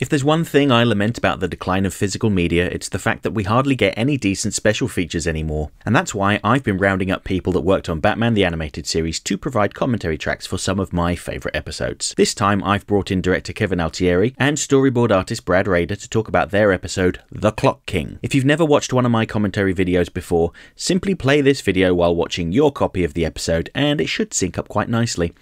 If there's one thing I lament about the decline of physical media, it's the fact that we hardly get any decent special features anymore. And that's why I've been rounding up people that worked on Batman the Animated Series to provide commentary tracks for some of my favourite episodes. This time I've brought in director Kevin Altieri and storyboard artist Brad Rader to talk about their episode, The Clock King. If you've never watched one of my commentary videos before, simply play this video while watching your copy of the episode and it should sync up quite nicely.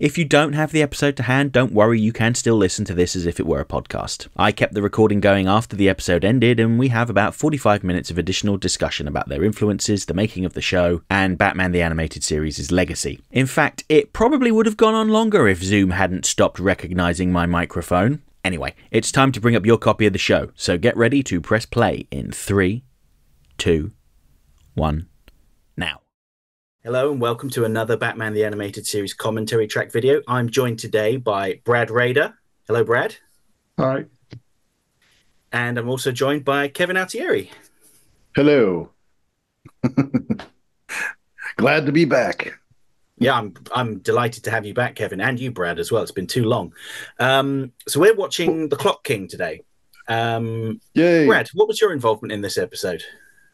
If you don't have the episode to hand, don't worry, you can still listen to this as if it were a podcast podcast. I kept the recording going after the episode ended, and we have about 45 minutes of additional discussion about their influences, the making of the show, and Batman the Animated Series' legacy. In fact, it probably would have gone on longer if Zoom hadn't stopped recognizing my microphone. Anyway, it's time to bring up your copy of the show, so get ready to press play in three, two, one, now. Hello and welcome to another Batman the Animated Series commentary track video. I'm joined today by Brad Rader. Hello, Brad. Hi. And I'm also joined by Kevin Altieri. Hello. Glad to be back. Yeah, I'm I'm delighted to have you back, Kevin, and you, Brad, as well. It's been too long. Um, so we're watching The Clock King today. Um, Yay. Brad, what was your involvement in this episode?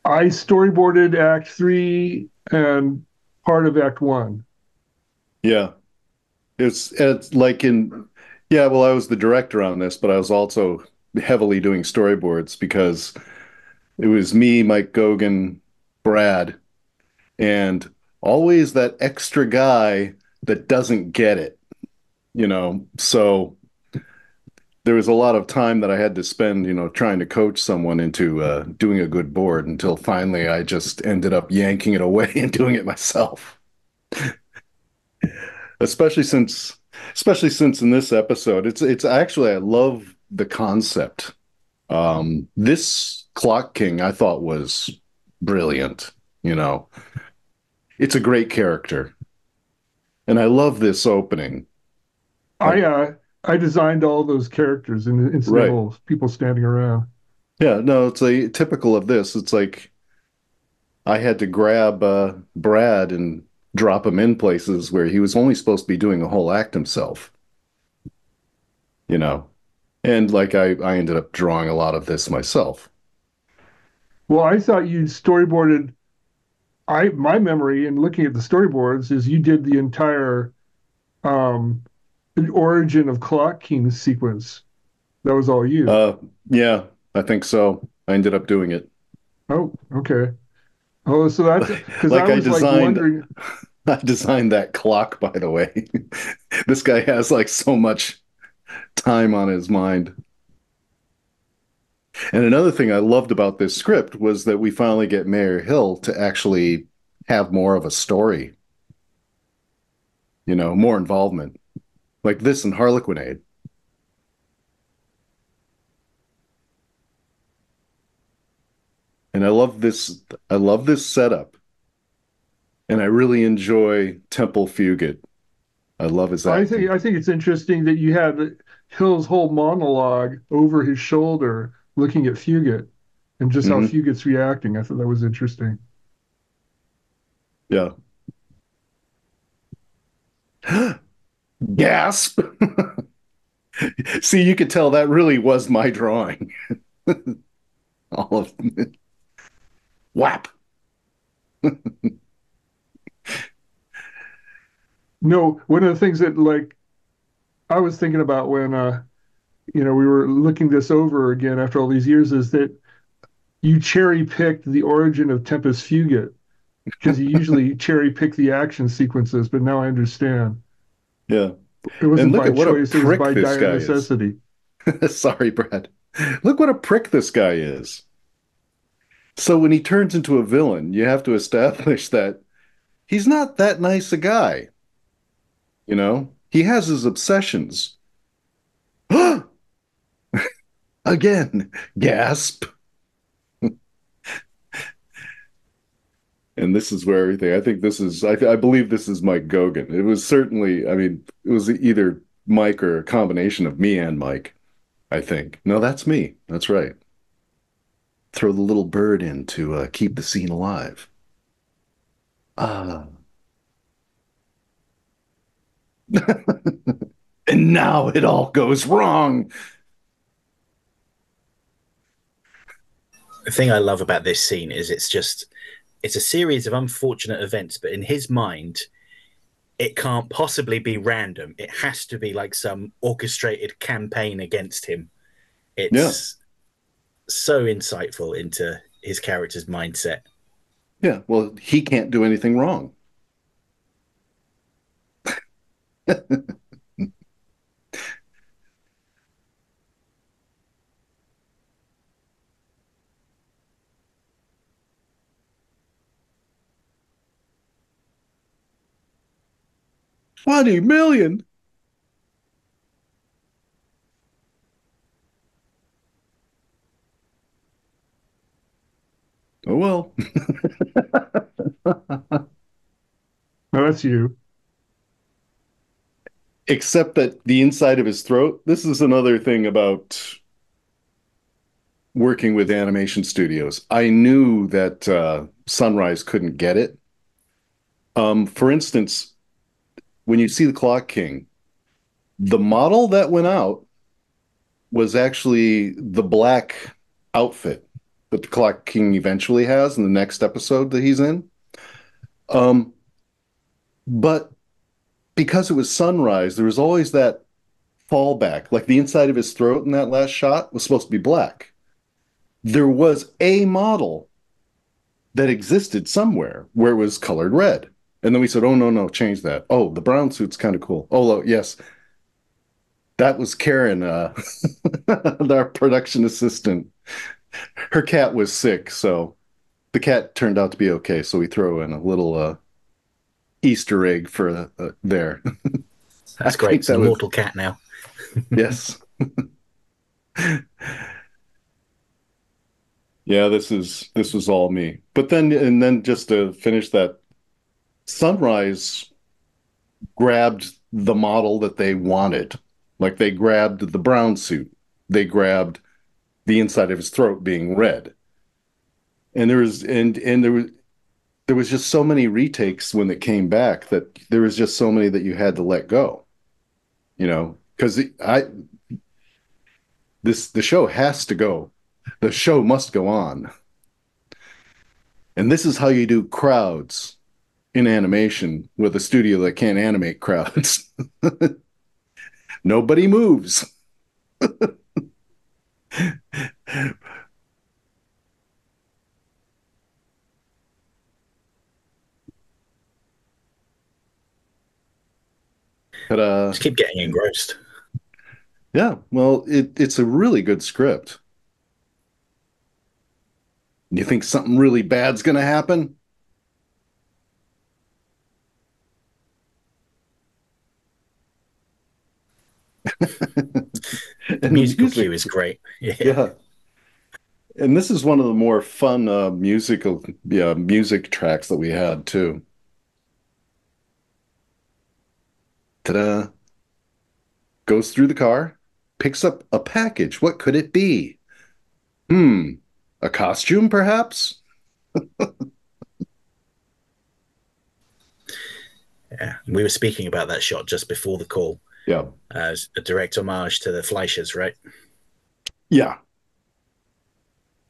I storyboarded Act Three and part of Act One. Yeah, it's it's like in yeah, well, I was the director on this, but I was also heavily doing storyboards because it was me, Mike Goguen, Brad, and always that extra guy that doesn't get it, you know. So there was a lot of time that I had to spend, you know, trying to coach someone into uh, doing a good board until finally I just ended up yanking it away and doing it myself. Especially since especially since in this episode, it's it's actually I love the concept. Um, this Clock King I thought was brilliant. You know, it's a great character, and I love this opening. I uh, I designed all those characters and incidental right. people standing around. Yeah, no, it's a typical of this. It's like I had to grab uh, Brad and drop him in places where he was only supposed to be doing a whole act himself. You know, and like I, I ended up drawing a lot of this myself. Well, I thought you storyboarded. I my memory in looking at the storyboards is you did the entire um, origin of Clock King sequence. That was all you. Uh, yeah, I think so. I ended up doing it. Oh, okay. Oh, so that's because like I was I designed, like wondering. I designed that clock, by the way. this guy has like so much time on his mind. And another thing I loved about this script was that we finally get Mayor Hill to actually have more of a story. You know, more involvement. Like this in Harlequinade. And I love this I love this setup. And I really enjoy Temple Fugate. I love his acting. I think I think it's interesting that you had Hill's whole monologue over his shoulder looking at Fugate and just mm-hmm. how Fugate's reacting. I thought that was interesting. Yeah. Gasp. See, you could tell that really was my drawing. All of. Whap. no, one of the things that like I was thinking about when uh you know we were looking this over again after all these years is that you cherry picked the origin of Tempus Fugit because you usually cherry pick the action sequences, but now I understand. Yeah. It wasn't by choice, it was by dire necessity. Sorry, Brad. Look what a prick this guy is. So when he turns into a villain, you have to establish that he's not that nice a guy. You know, he has his obsessions. Again, gasp. and this is where everything. I think this is. I, I believe this is Mike Goguen. It was certainly. I mean, it was either Mike or a combination of me and Mike. I think. No, that's me. That's right throw the little bird in to uh, keep the scene alive. Ah. and now it all goes wrong. The thing I love about this scene is it's just it's a series of unfortunate events, but in his mind, it can't possibly be random. It has to be like some orchestrated campaign against him. It's yeah so insightful into his character's mindset. Yeah, well, he can't do anything wrong. Twenty million. Oh well. that's you. Except that the inside of his throat, this is another thing about working with animation studios. I knew that uh, Sunrise couldn't get it. Um, for instance, when you see the Clock King, the model that went out was actually the black outfit that the Clock King eventually has in the next episode that he's in. Um, but because it was sunrise, there was always that fallback, like the inside of his throat in that last shot was supposed to be black. There was a model that existed somewhere where it was colored red. And then we said, oh, no, no, change that. Oh, the brown suit's kind of cool. Oh, yes. That was Karen, uh, our production assistant. Her cat was sick, so the cat turned out to be okay. So we throw in a little uh, Easter egg for uh, there. That's great. It's that a was... mortal cat now. yes. yeah, this is this was all me. But then and then just to finish that Sunrise grabbed the model that they wanted. Like they grabbed the brown suit, they grabbed the inside of his throat being red. And there was and and there was there was just so many retakes when it came back that there was just so many that you had to let go. You know, because I this the show has to go. The show must go on. And this is how you do crowds in animation with a studio that can't animate crowds. Nobody moves. But uh, just keep getting engrossed. Yeah, well, it, it's a really good script. You think something really bad's going to happen? the musical music, cue is great. Yeah. yeah. And this is one of the more fun uh, musical yeah, music tracks that we had too. Ta-da. Goes through the car, picks up a package. What could it be? Hmm, a costume perhaps? yeah, we were speaking about that shot just before the call yeah. As a direct homage to the Fleischers, right? Yeah.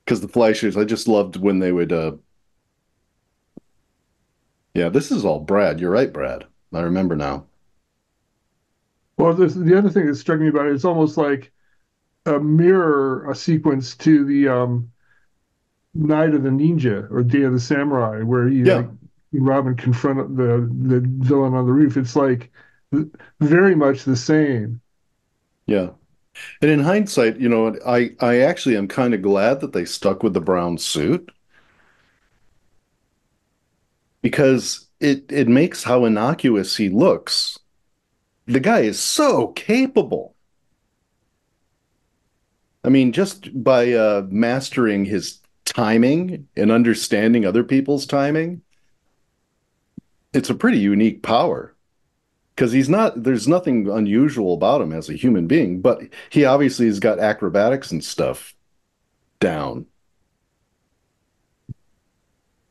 Because the Fleischers, I just loved when they would. uh Yeah, this is all Brad. You're right, Brad. I remember now. Well, the other thing that struck me about it, it's almost like a mirror, a sequence to the um, Night of the Ninja or Day of the Samurai, where you yeah. like, Robin confront the the villain on the roof. It's like very much the same. Yeah. And in hindsight, you know, I I actually am kind of glad that they stuck with the brown suit because it it makes how innocuous he looks. The guy is so capable. I mean, just by uh, mastering his timing and understanding other people's timing, it's a pretty unique power because he's not there's nothing unusual about him as a human being but he obviously has got acrobatics and stuff down.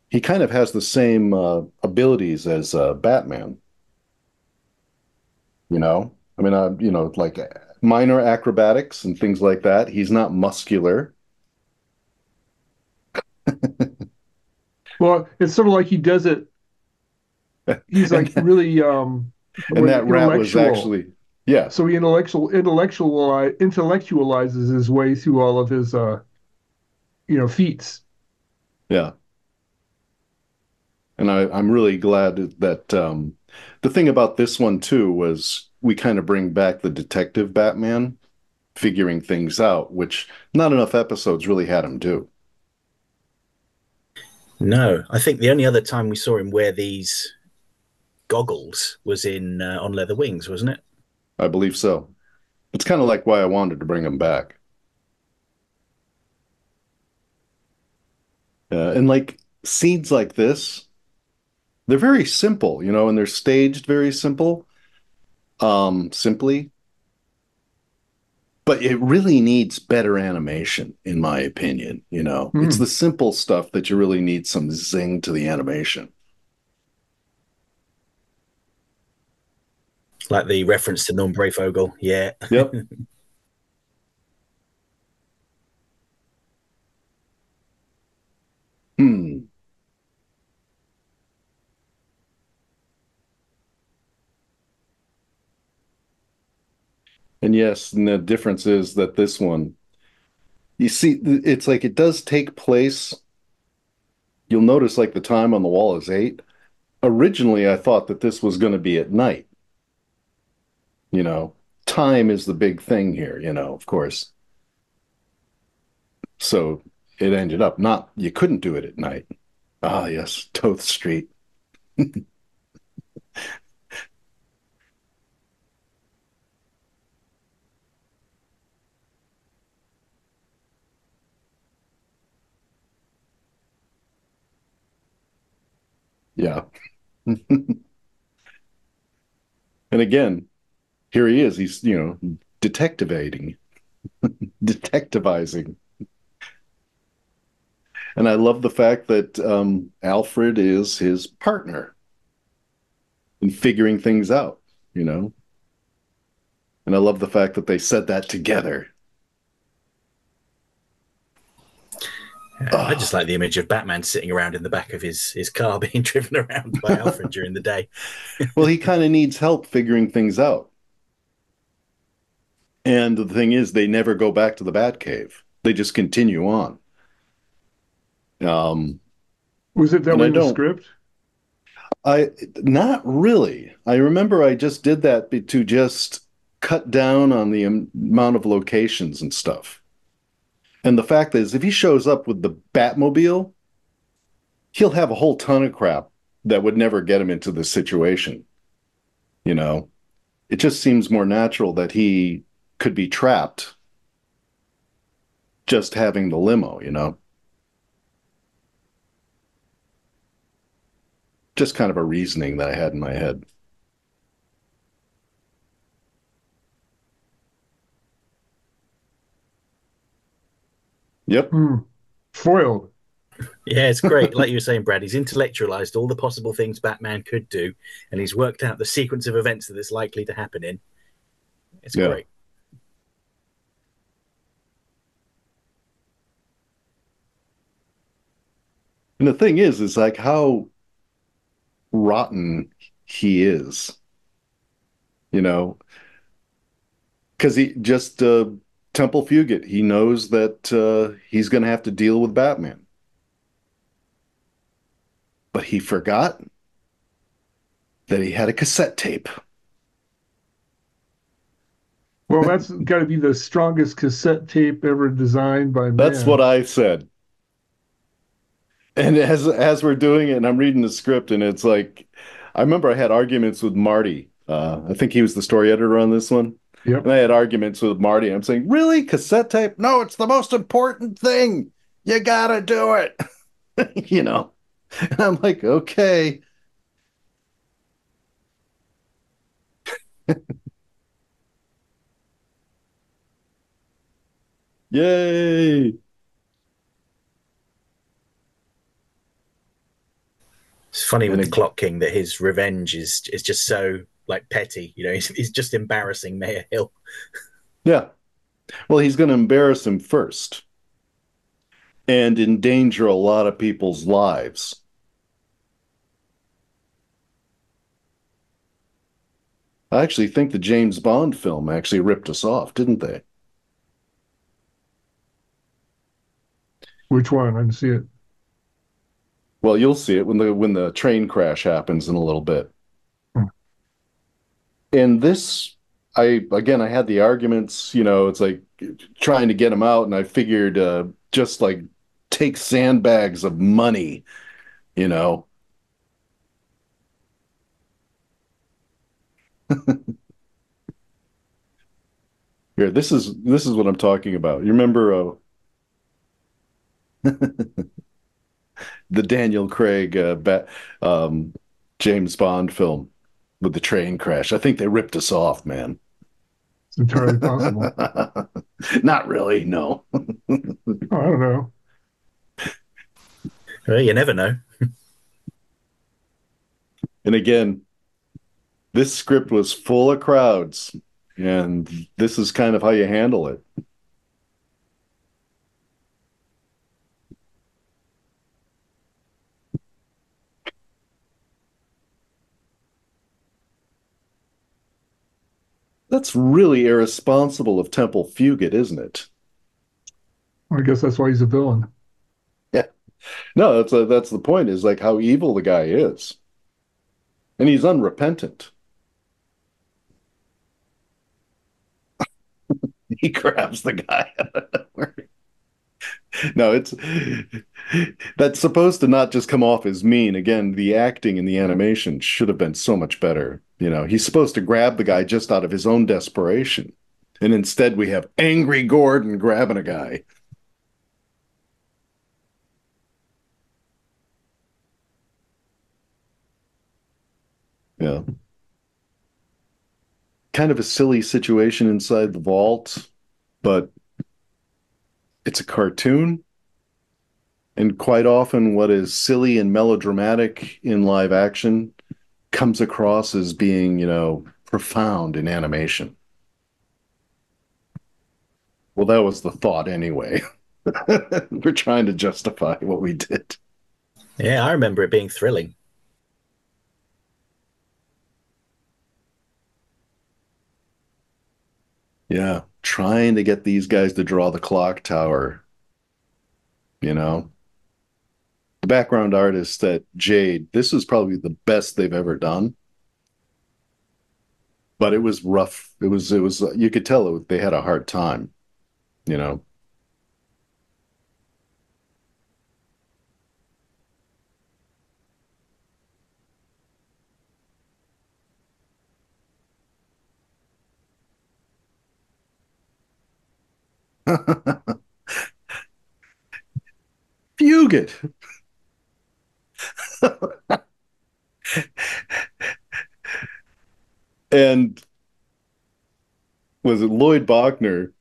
He kind of has the same uh, abilities as uh, batman. You know? I mean uh, you know like minor acrobatics and things like that. He's not muscular. Well, it's sort of like he does it. He's like really um and that rat was actually yeah. So he intellectual intellectual intellectualizes his way through all of his uh you know feats. Yeah. And I, I'm really glad that um the thing about this one too was we kind of bring back the detective Batman figuring things out, which not enough episodes really had him do. No, I think the only other time we saw him wear these goggles was in uh, on Leather Wings, wasn't it? I believe so. It's kind of like why I wanted to bring him back. Uh, and like scenes like this, they're very simple, you know, and they're staged very simple, um, simply. But it really needs better animation, in my opinion. You know, mm. it's the simple stuff that you really need some zing to the animation. Like the reference to Norm Breyfogle, yeah. Yep. hmm. And yes, and the difference is that this one, you see, it's like it does take place. You'll notice like the time on the wall is eight. Originally, I thought that this was going to be at night. You know, time is the big thing here, you know, of course. So it ended up not, you couldn't do it at night. Ah, yes, Toth Street. Yeah. and again, here he is. He's, you know, detectivating, detectivizing. And I love the fact that um, Alfred is his partner in figuring things out, you know. And I love the fact that they said that together. I just like the image of Batman sitting around in the back of his his car being driven around by Alfred during the day. well, he kind of needs help figuring things out. And the thing is, they never go back to the Batcave. They just continue on. Um, was it that way in the script? I not really. I remember I just did that to just cut down on the amount of locations and stuff. And the fact is, if he shows up with the Batmobile, he'll have a whole ton of crap that would never get him into this situation. You know, it just seems more natural that he could be trapped just having the limo, you know? Just kind of a reasoning that I had in my head. Yep. Mm. Foiled. Yeah, it's great. Like you were saying, Brad, he's intellectualized all the possible things Batman could do, and he's worked out the sequence of events that it's likely to happen in. It's yeah. great. And the thing is, is like how rotten he is. You know, because he just uh, Temple Fugate. He knows that uh, he's going to have to deal with Batman, but he forgot that he had a cassette tape. Well, that's got to be the strongest cassette tape ever designed by man. That's what I said and as as we're doing it and i'm reading the script and it's like i remember i had arguments with marty uh, i think he was the story editor on this one. Yep. and i had arguments with marty. I'm saying really? Cassette tape? No it's the most important thing. You gotta do it. You know? And i'm like okay. Yay It's funny with the Clock King that his revenge is is just so like petty. You know, he's, he's just embarrassing Mayor Hill. yeah. Well, he's going to embarrass him first. and endanger a lot of people's lives. I actually think the James Bond film actually ripped us off, didn't they? Which one? I didn't see it. Well, you'll see it when the when the train crash happens in a little bit. Hmm. And this, I again, I had the arguments. You know, it's like trying to get them out, and I figured uh, just like take sandbags of money, you know. Here, this is this is what I'm talking about. You remember uh, the Daniel Craig uh, ba- um, James Bond film with the train crash. I think they ripped us off, man. It's entirely possible. Not really, no. oh, I don't know. Well, you never know. and again, this script was full of crowds, and this is kind of how you handle it. That's really irresponsible of Temple Fugate, isn't it? I guess that's why he's a villain. Yeah. No, that's a, that's the point. Is like how evil the guy is, and he's unrepentant. he grabs the guy. no, it's that's supposed to not just come off as mean. Again, the acting and the animation should have been so much better. You know, he's supposed to grab the guy just out of his own desperation. And instead, we have angry Gordon grabbing a guy. Yeah. Kind of a silly situation inside the vault, but it's a cartoon. And quite often, what is silly and melodramatic in live action comes across as being, you know, profound in animation. Well, that was the thought anyway. We're trying to justify what we did. Yeah, I remember it being thrilling. Yeah, trying to get these guys to draw the clock tower. You know, the background artist at Jade, this is probably the best they've ever done. But it was rough. It was, it was, you could tell it, they had a hard time, you know. Fugate. and was it Lloyd Bochner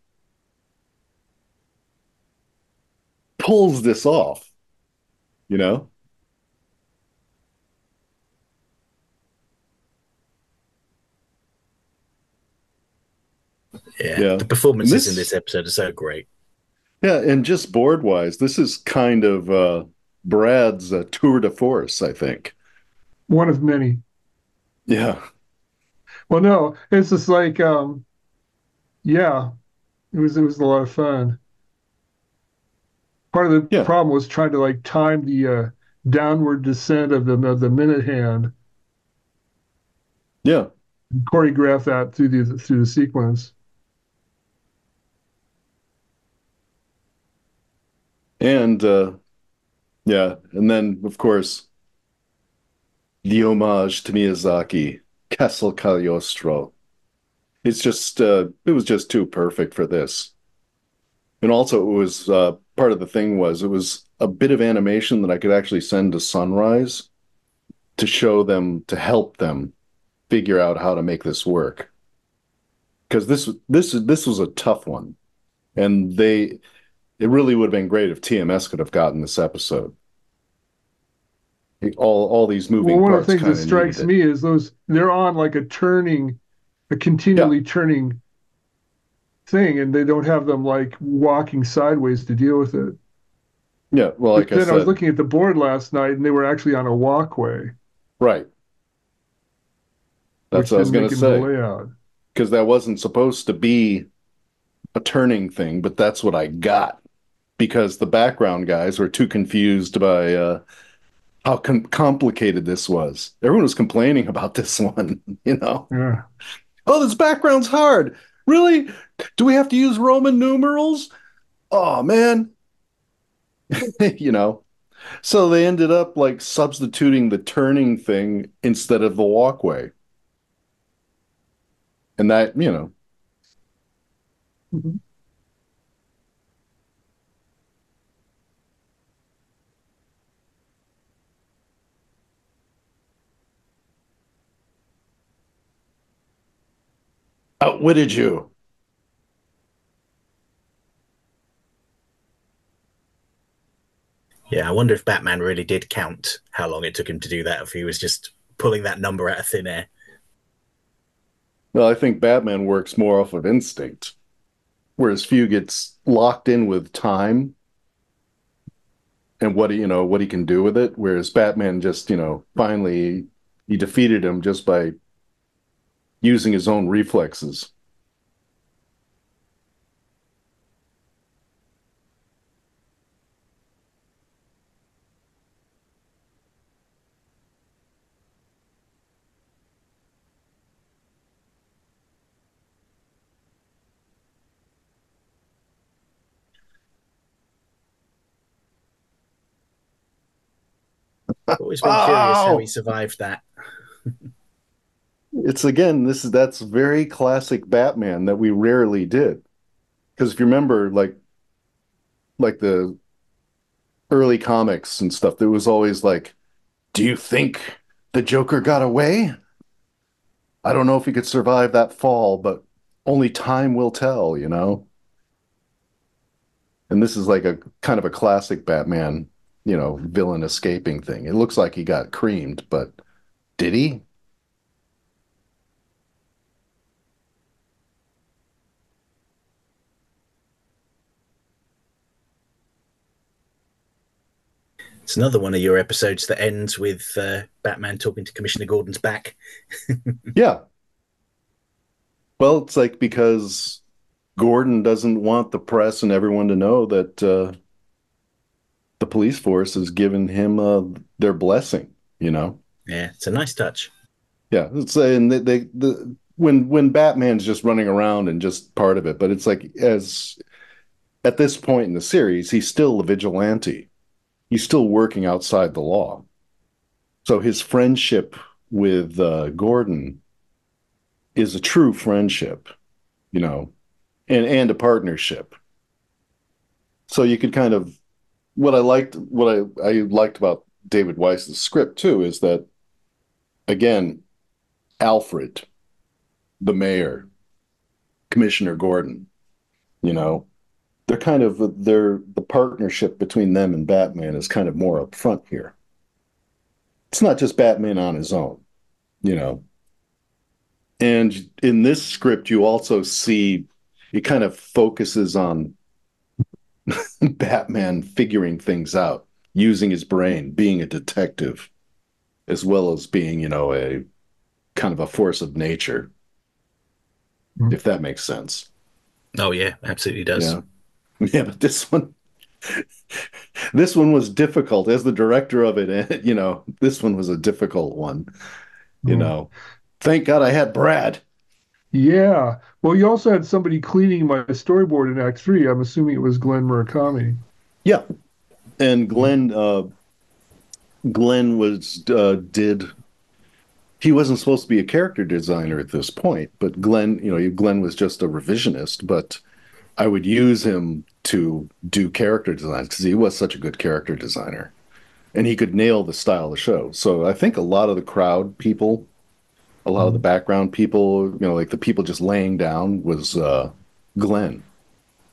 pulls this off, you know? Yeah, yeah. the performances this, in this episode are so great. Yeah, and just board wise, this is kind of uh, Brad's uh, tour de force, I think. One of many. Yeah. Well, no, it's just like, um, yeah, it was it was a lot of fun. Part of the yeah. problem was trying to like time the uh, downward descent of the of the minute hand. Yeah. choreograph that through the through the sequence. And uh, yeah, and then of course the homage to Miyazaki, Castle Cagliostro. It's just uh, it was just too perfect for this. And also it was uh, part of the thing was it was a bit of animation that I could actually send to Sunrise to show them to help them figure out how to make this work. Because this this this was a tough one. And they it really would have been great if TMS could have gotten this episode. All all these moving well, one of the things that strikes me is those they're on like a turning, a continually yeah. turning thing, and they don't have them like walking sideways to deal with it. Yeah, well, like but then I I, was looking at the board last night, and they were actually on a walkway, right. That's what I was going to make it in the say because that wasn't supposed to be a turning thing, but that's what I got because the background guys were too confused by uh, how com- complicated this was. Everyone was complaining about this one, you know. Yeah. Oh, this background's hard. Really? Do we have to use Roman numerals? Oh man. you know. So they ended up like substituting the turning thing instead of the walkway. And that, you know, Mhm. Outwitted you. Yeah, I wonder if Batman really did count how long it took him to do that, if he was just pulling that number out of thin air. Well, I think Batman works more off of instinct, whereas Few gets locked in with time and what he, you know, what he can do with it. Whereas Batman just, you know, finally he defeated him just by using his own reflexes. I've always been curious how he survived that. It's again, this is that's very classic Batman that we rarely did. Because if you remember, like, like the early comics and stuff, there was always like, "Do you think the Joker got away?" I don't know if he could survive that fall, but only time will tell, you know. And this is like a kind of a classic Batman, you know, villain escaping thing. It looks like he got creamed, but did he? It's another one of your episodes that ends with uh, Batman talking to Commissioner Gordon's back. Yeah. Well, it's like because Gordon doesn't want the press and everyone to know that uh, the police force has given him uh, their blessing, you know? Yeah, it's a nice touch. Yeah. It's and they, they the when when Batman's just running around and just part of it, but it's like as at this point in the series, he's still a vigilante. He's still working outside the law. So his friendship with uh, Gordon is a true friendship, you know, and and a partnership. So you could kind of what I liked what I, I liked about David Wise's script too is that again, Alfred, the mayor, Commissioner Gordon, you know, they're kind of they're the partnership between them and Batman is kind of more upfront here. It's not just Batman on his own, you know. And in this script, you also see it kind of focuses on Batman figuring things out, using his brain, being a detective, as well as being, you know, a kind of a force of nature, Mhm. if that makes sense. Oh, yeah, absolutely does. Yeah. Yeah, but this one this one was difficult as the director of it, you know, this one was a difficult one. You Mhm. know. Thank God I had Brad. Yeah. Well, you also had somebody cleaning my storyboard in Act Three. I'm assuming it was Glenn Murakami. Yeah. And Glenn uh Glenn was uh did he wasn't supposed to be a character designer at this point, but Glenn, you know, Glenn was just a revisionist, but I would use him to do character designs because he was such a good character designer. And he could nail the style of the show. So I think a lot of the crowd people, a lot of the background people, you know, like the people just laying down was uh Glenn.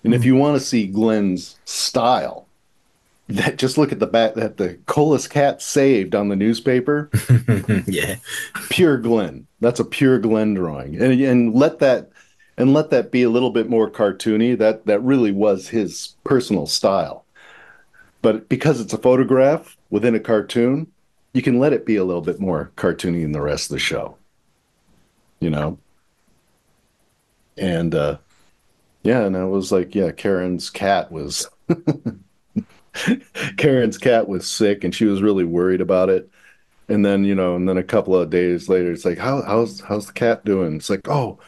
And if you want to see Glenn's style, that just look at the back that the Colas cat saved on the newspaper. yeah. pure Glenn. That's a pure Glenn drawing, and and let that and let that be a little bit more cartoony. That that really was his personal style. But because it's a photograph within a cartoon, you can let it be a little bit more cartoony than the rest of the show. You know? And uh yeah, and I was like, yeah, Karen's cat was Karen's cat was sick and she was really worried about it. And then, you know, and then a couple of days later, it's like, How, how's how's the cat doing? It's like, oh,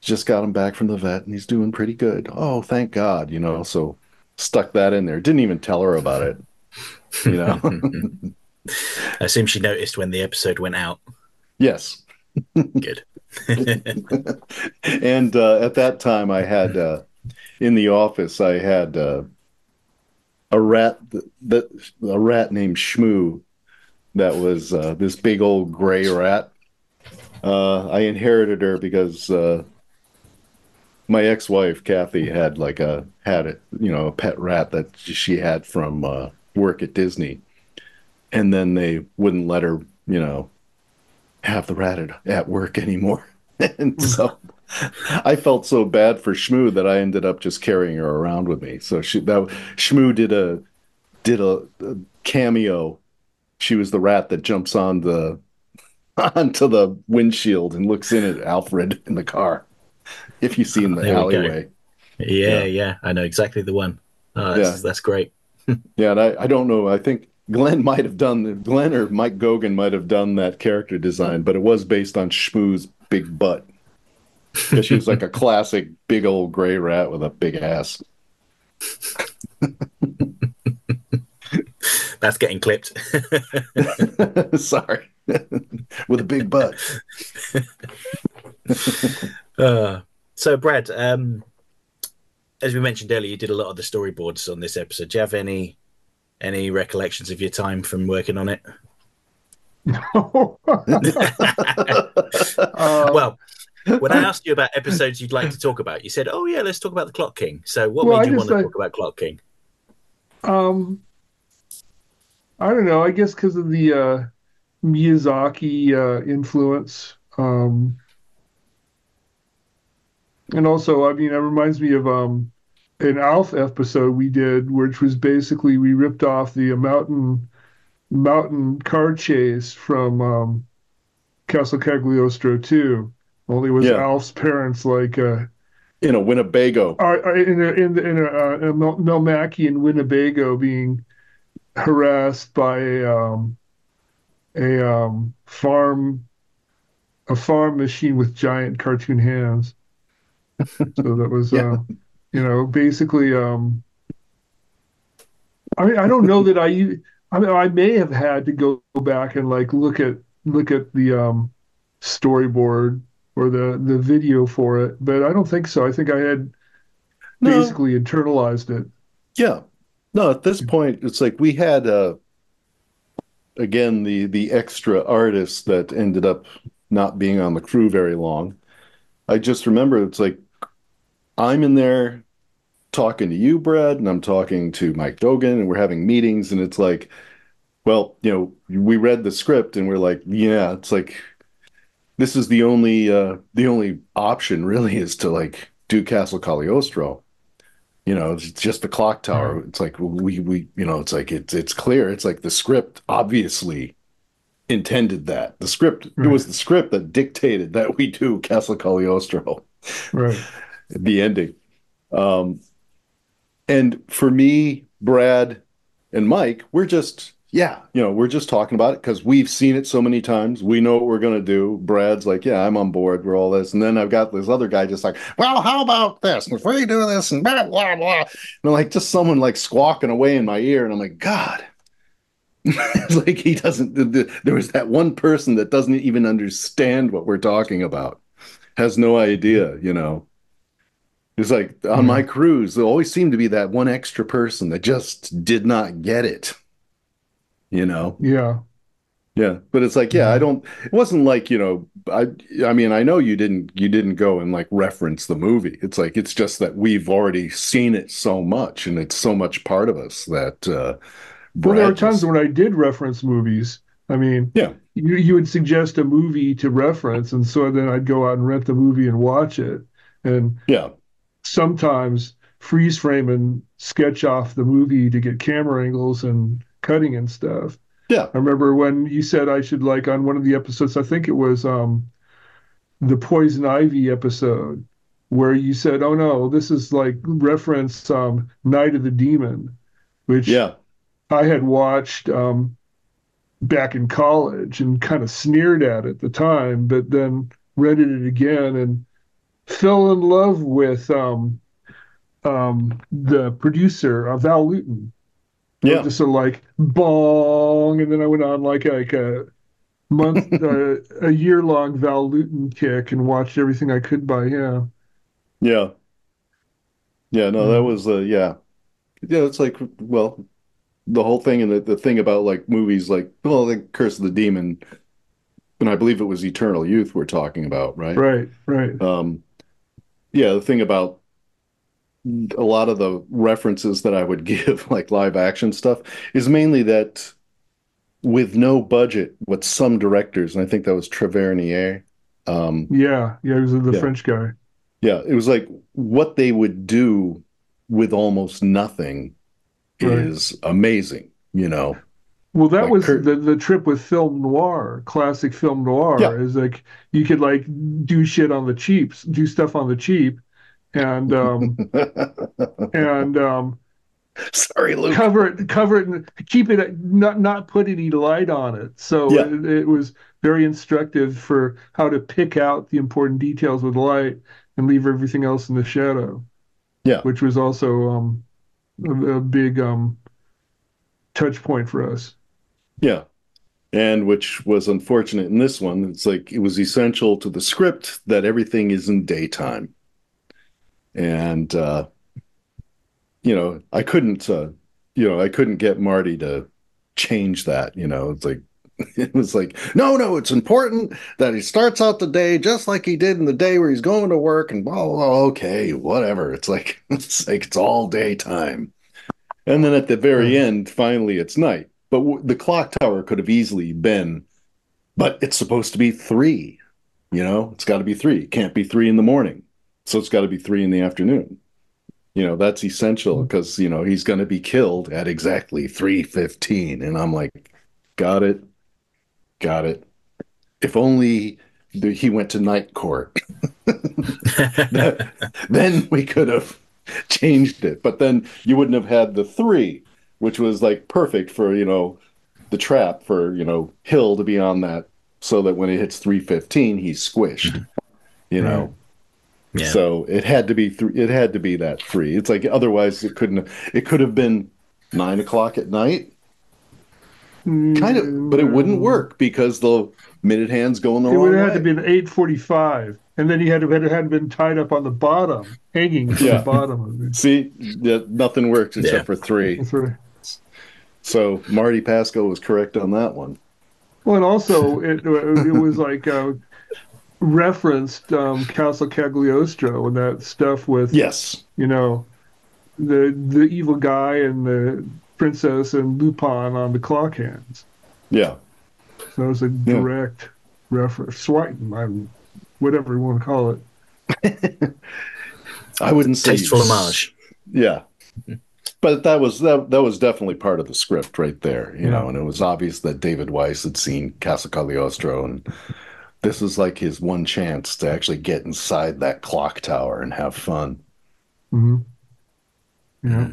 just got him back from the vet and he's doing pretty good. Oh, thank God, you know. So stuck that in there. Didn't even tell her about it. You know. I assume she noticed when the episode went out. Yes. Good. and uh, at that time, I had uh, in the office, I had uh, a rat that a rat named Shmoo that was uh, this big old gray rat. Uh, I inherited her because uh, my ex-wife Kathy had like a had it you know a pet rat that she had from uh, work at Disney, and then they wouldn't let her you know have the rat at, at work anymore, and so I felt so bad for Shmoo that I ended up just carrying her around with me. So she that Shmoo did a did a, a cameo. She was the rat that jumps on the onto the windshield and looks in at Alfred in the car. If you see in the alleyway. Yeah, yeah, yeah, I know exactly the one. Oh, that's, yeah. that's great. yeah, and I, I don't know. I think Glenn might have done Glenn or Mike Goguen might have done that character design, but it was based on Shmoo's big butt. Because she was like a classic big old gray rat with a big ass. That's getting clipped. Sorry. with a big butt. Uh, so, Brad, um, as we mentioned earlier, you did a lot of the storyboards on this episode. Do you have any any recollections of your time from working on it? No. uh, well, when I asked you about episodes you'd like to talk about, you said, "Oh yeah, let's talk about the Clock King." So, what well, made you want to talk about Clock King? Um, I don't know. I guess because of the uh, Miyazaki uh, influence, um, and also, I mean, it reminds me of um, an Alf episode we did, which was basically we ripped off the mountain mountain car chase from um, Castle Cagliostro 2. Only was yeah. Alf's parents like uh, in a Winnebago, in a in, in a, uh, a Melmacian Winnebago being harassed by a um, a um, farm a farm machine with giant cartoon hands. So that was yeah. uh, you know basically um, I mean I don't know that I I mean I may have had to go back and like look at look at the um, storyboard or the the video for it, but I don't think so. I think I had no. basically internalized it. Yeah. No, at this point, it's like we had uh, again the the extra artists that ended up not being on the crew very long. I just remember it's like I'm in there talking to you, Brad, and I'm talking to Mike Goguen, and we're having meetings, and it's like, well, you know, we read the script, and we're like, yeah, it's like this is the only uh, the only option really is to like do Castle Cagliostro. You know, it's just the clock tower. It's like we we you know, it's like it's it's clear. It's like the script obviously intended that. The script right. it was the script that dictated that we do Castle Cagliostro. Right. The ending. Um and for me, Brad and Mike, we're just yeah, you know, we're just talking about it because we've seen it so many times. We know what we're going to do. Brad's like, yeah, I'm on board for all this. And then I've got this other guy just like, well, how about this? And if we do this and blah, blah, blah. And like just someone like squawking away in my ear. And I'm like, God. it's like he doesn't, there was that one person that doesn't even understand what we're talking about, has no idea, you know. It's like on mm-hmm. my cruise, there always seemed to be that one extra person that just did not get it you know? Yeah. Yeah but it's like yeah i don't it wasn't like you know i i mean i know you didn't you didn't go and like reference the movie. It's like it's just that we've already seen it so much and it's so much part of us that uh well there are times when i did reference movies. I mean yeah. you, you would suggest a movie to reference and so then i'd go out and rent the movie and watch it. And yeah sometimes freeze frame and sketch off the movie to get camera angles and cutting and stuff. Yeah. I remember when you said I should like on one of the episodes, I think it was um the Poison Ivy episode, where you said, "Oh no, this is like reference um Night of the Demon," which Yeah. I had watched um back in college and kind of sneered at at the time, but then rented it again and fell in love with um um the producer, uh, Val Lewton. Yeah. Just of like bong, and then I went on like like a month, uh, a year long Val Lewton kick and watched everything I could by him. Yeah. Yeah, no, that Mm. was uh yeah. Yeah, it's like well, the whole thing and the, the thing about like movies like well, like Curse of the Demon, and I believe it was Eternal Youth we're talking about, right? Right, right. Um yeah, the thing about a lot of the references that I would give, like live action stuff, is mainly that with no budget, what some directors, and I think that was Tourneur, um, Yeah, yeah, he was the Yeah. French guy. yeah, it was like what they would do with almost nothing Right. is amazing, you know. Well, that Like was Kurt- the the trip with film noir, classic film noir. Yeah. Is like you could like do shit on the cheaps, do stuff on the cheap, and um and um Sorry, Luke. cover it, cover it, and keep it, not not put any light on it. So Yeah. it, it was very instructive for how to pick out the important details with light and leave everything else in the shadow. Yeah. which was also um a, a big um touch point for us. Yeah. And which was unfortunate in this one. It's like it was essential to the script that everything is in daytime. And uh you know, I couldn't uh you know, I couldn't get Marty to change that, you know. It's like it was like, no, no, it's important that he starts out the day just like he did in the day where he's going to work and blah, blah, blah. okay, whatever. It's like it's like it's all daytime. And then at the very end, finally it's night. But w- the clock tower could have easily been, but it's supposed to be three. You know, it's got to be three. It can't be three in the morning. So it's got to be three in the afternoon. You know, that's essential mm-hmm. because, you know, he's going to be killed at exactly 3.15. And I'm like, got it. Got it. If only the, he went to night court, then we could have changed it. But then you wouldn't have had the three, which was like perfect for, you know, the trap for, you know, Hill to be on that so that when it hits 315, he's squished, mm-hmm. you know. Yeah. So it had to be three. It had to be that three. It's like otherwise it couldn't. It could have been nine o'clock at night, kind of, but it wouldn't mm. work because the minute hands going the It wrong would have way. had to be eight forty-five, and then he had to had, had been tied up on the bottom, hanging from Yeah. the bottom of it. See, that nothing works except Yeah. for three. That's right. So Marty Pasko was correct on that one. Well, and also it it was like uh, referenced um, Castle Cagliostro and that stuff with Yes. you know the the evil guy and the princess and Lupin on the clock hands. Yeah. So it was a direct reference, swiping, I'm, whatever you want to call it. I wouldn't say Tasteful homage. Yeah. But that was that that was definitely part of the script right there, you know, and it was obvious that David Wise had seen Casa Cagliostro and this was like his one chance to actually get inside that clock tower and have fun. hmm Yeah.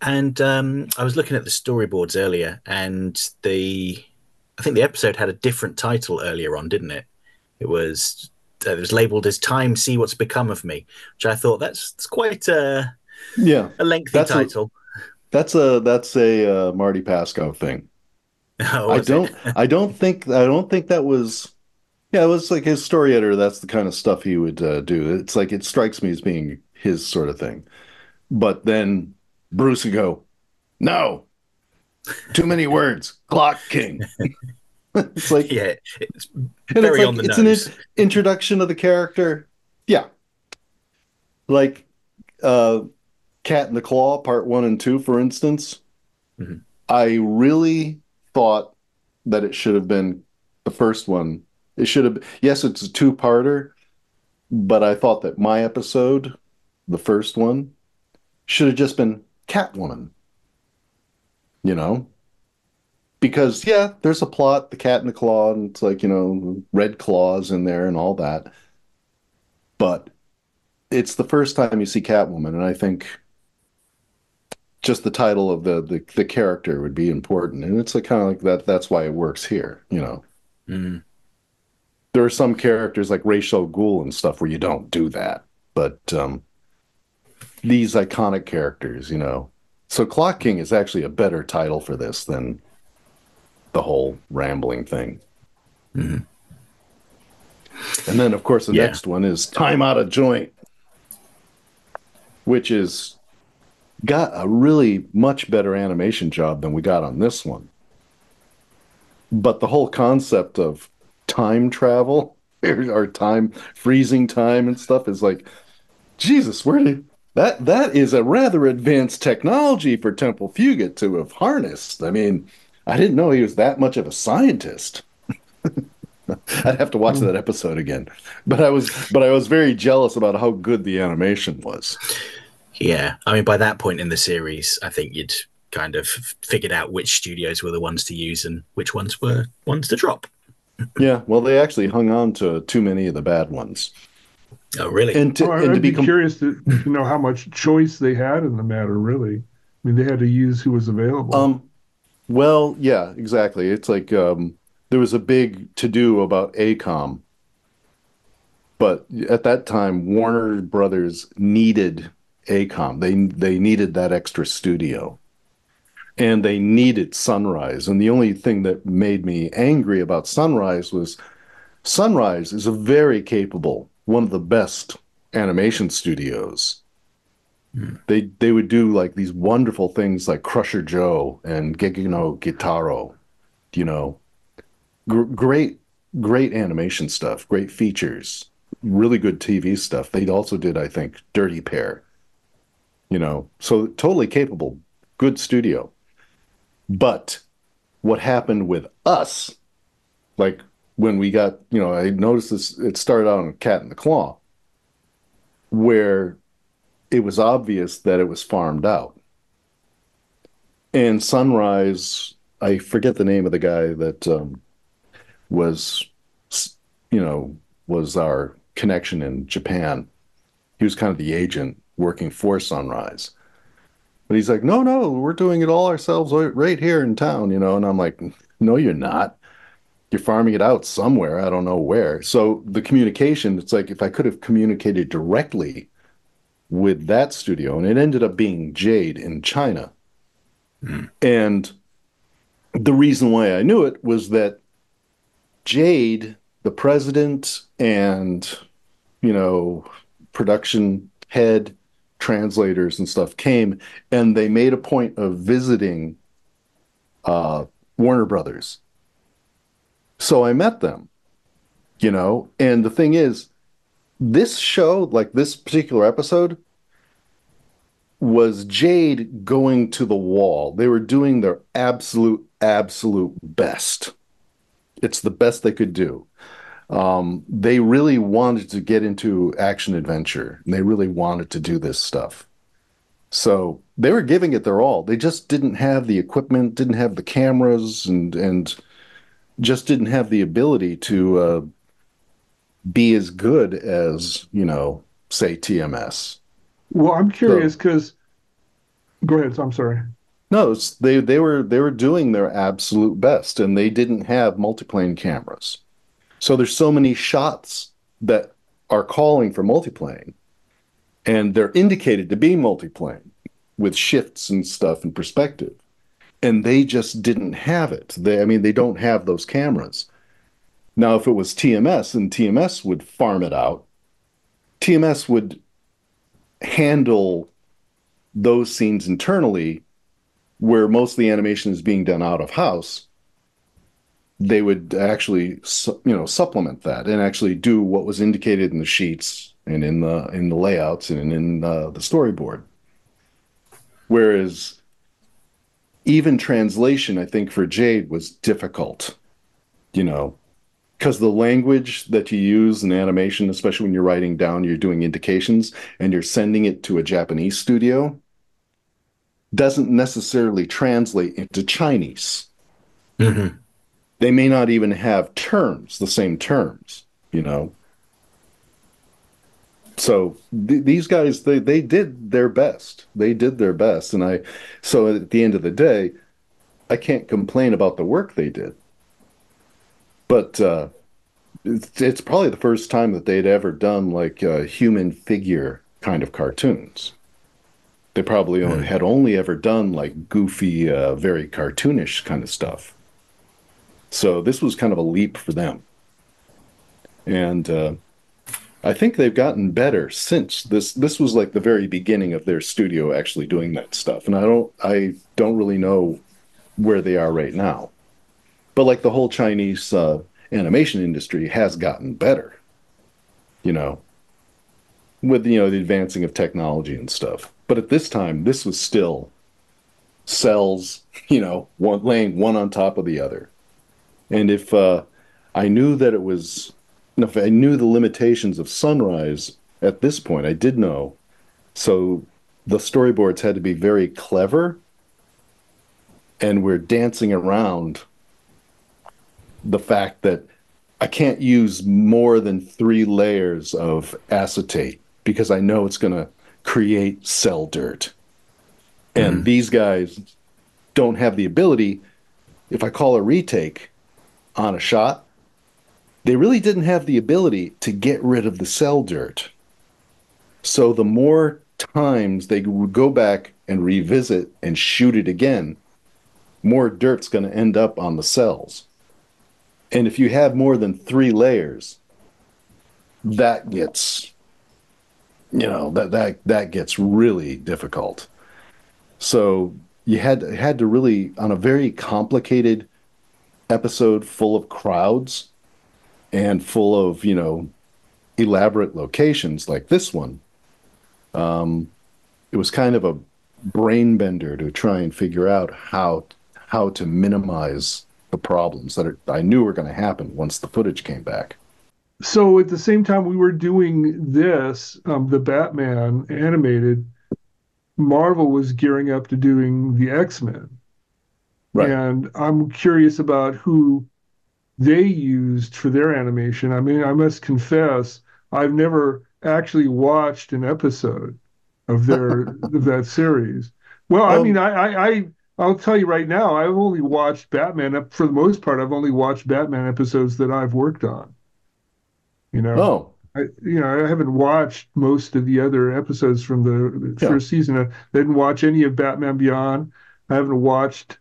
And um, I was looking at the storyboards earlier, and the I think the episode had a different title earlier on, didn't it? It was uh, it was labeled as "Time See What's Become of Me," which I thought that's, that's quite a, Yeah. a lengthy That's a- title. That's a that's a uh, Marty Pasko thing. Oh, I don't I don't think I don't think that was yeah, it was like his story editor, that's the kind of stuff he would uh, do. It's like it strikes me as being his sort of thing. But then Bruce would go, No. Too many words. Clock King. it's like Yeah, it's very it's on like the it's an in- introduction of the character. Yeah. Like uh Cat in the Claw, part one and two, for instance. Mhm. I really thought that it should have been the first one. It should have yes, it's a two parter, but I thought that my episode the first one, should have just been Catwoman. You know? Because, yeah, there's a plot, the cat in the claw, and it's like, you know, red claws in there and all that. But it's the first time you see Catwoman, and I think just the title of the the, the character would be important, and it's like kind of like that. That's why it works here, you know. Mm. There are some characters like Ra's al Ghul and stuff where you don't do that, but um, these iconic characters, you know. So Clock King is actually a better title for this than the whole rambling thing. Mhm. And then, of course, the Yeah. next one is Time Out of Joint, which is got a really much better animation job than we got on this one. But the whole concept of time travel or time freezing time and stuff is like, Jesus, where did that? That is a rather advanced technology for Temple Fugate to have harnessed. I mean, I didn't know he was that much of a scientist. I'd have to watch that episode again. But I was but I was very jealous about how good the animation was. Yeah, I mean, by that point in the series, I think you'd kind of figured out which studios were the ones to use and which ones were ones to drop. Yeah, well they actually hung on to too many of the bad ones. Oh, really? And to Well, and I'd be become curious to, to know how much choice they had in the matter. Really, I mean, they had to use who was available. Um, well, yeah, exactly. It's like um, there was a big to do about AKOM, but at that time, Warner Brothers needed AKOM. They they needed that extra studio, and they needed Sunrise. And the only thing that made me angry about Sunrise was Sunrise is a very capable, one of the best animation studios hmm. they they would do like these wonderful things like Crusher Joe and Gegino Gitaro, you know, Gr- great great animation stuff, great features, really good TV stuff. They also did, I think, Dirty Pair, you know, so totally capable, good studio. But what happened with us, like when we got, you know, I noticed this. It started out on Cat in the Claw, where it was obvious that it was farmed out. And Sunrise, I forget the name of the guy that um, was, you know, was our connection in Japan. He was kind of the agent working for Sunrise. But he's like, no, no, we're doing it all ourselves right- here in town, you know. And I'm like, no, you're not. You're farming it out somewhere. I don't know where. So the communication, it's like if I could have communicated directly with that studio, and it ended up being Jade in China. Hmm. And the reason why I knew it was that Jade, the president, and you know, production head, translators, and stuff came, and they made a point of visiting uh, Warner Brothers. So I met them, you know, and the thing is, this show, like this particular episode, was Jade going to the wall. They were doing their absolute, absolute best. It's the best they could do. Um, they really wanted to get into action adventure. And they really wanted to do this stuff. So they were giving it their all. They just didn't have the equipment, didn't have the cameras, and and just didn't have the ability to uh, be as good as you know, say TMS. well, I'm curious because. Go ahead. I'm sorry. No, it's, they they were they were doing their absolute best, and they didn't have multiplane cameras. So there's so many shots that are calling for multiplane, and they're indicated to be multiplane with shifts and stuff and perspective, and they just didn't have it. They, I mean, they don't have those cameras. Now, if it was TMS, and TMS would farm it out, TMS would handle those scenes internally where most of the animation is being done out of house they would actually you know supplement that and actually do what was indicated in the sheets and in the in the layouts and in the storyboard whereas even translation i think for jade was difficult you know because the language that you use in animation, especially when you're writing down, you're doing indications and you're sending it to a Japanese studio, doesn't necessarily translate into Chinese. Mm-hmm. They may not even have terms, the same terms, you know. So th- these guys, they they did their best. They did their best, and I. So at the end of the day, I can't complain about the work they did but uh, it's, it's probably the first time that they'd ever done like uh, human figure kind of cartoons. They probably only, had only ever done like goofy, uh, very cartoonish kind of stuff. So this was kind of a leap for them, and uh, I think they've gotten better since this. This was like the very beginning of their studio actually doing that stuff, and I don't, I don't really know where they are right now but like the whole Chinese uh, animation industry has gotten better, you know, with you know the advancing of technology and stuff. But at this time, this was still cells, you know, one laying one on top of the other. And if uh, I knew that it was, if I knew the limitations of Sunrise at this point, I did know. So the storyboards had to be very clever, and we're dancing around the fact that I can't use more than three layers of acetate because I know it's going to create cell dirt. And mm. these guys don't have the ability. If I call a retake on a shot, they really didn't have the ability to get rid of the cell dirt. So the more times they would go back and revisit and shoot it again, more dirt's going to end up on the cells. And if you have more than three layers, that gets, you know, that that that gets really difficult. So you had had to really on a very complicated episode full of crowds and full of you know elaborate locations like this one. Um, it was kind of a brain bender to try and figure out how how to minimize the problems that are, I knew were going to happen once the footage came back. So at the same time we were doing this, um, the Batman animated, Marvel was gearing up to doing the X Men. Right. And I'm curious about who they used for their animation. I mean, I must confess, I've never actually watched an episode of their of that series. Well, um, I mean, I, I, I I'll tell you right now, I've only watched Batman. For the most part, I've only watched Batman episodes that I've worked on. You know. Oh. I, you know, I haven't watched most of the other episodes from the yeah. first season. I didn't watch any of Batman Beyond. I haven't watched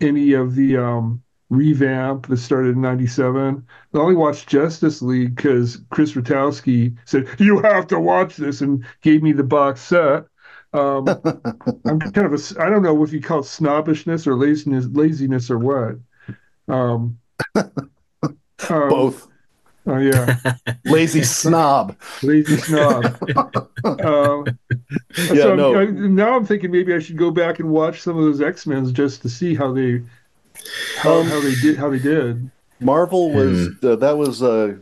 any of the um, revamp that started in 97. I only watched Justice League because Chris Rutowski said, You have to watch this and gave me the box set. Um, I'm kind of a, I don't know if you call it snobbishness or laziness, laziness or what. Um, um, Both. Oh yeah, lazy snob. Lazy snob. uh, yeah, so no. I, now I'm thinking maybe I should go back and watch some of those X Men's just to see how they, how, um, how they did, how they did. Marvel was mm. uh, that was uh,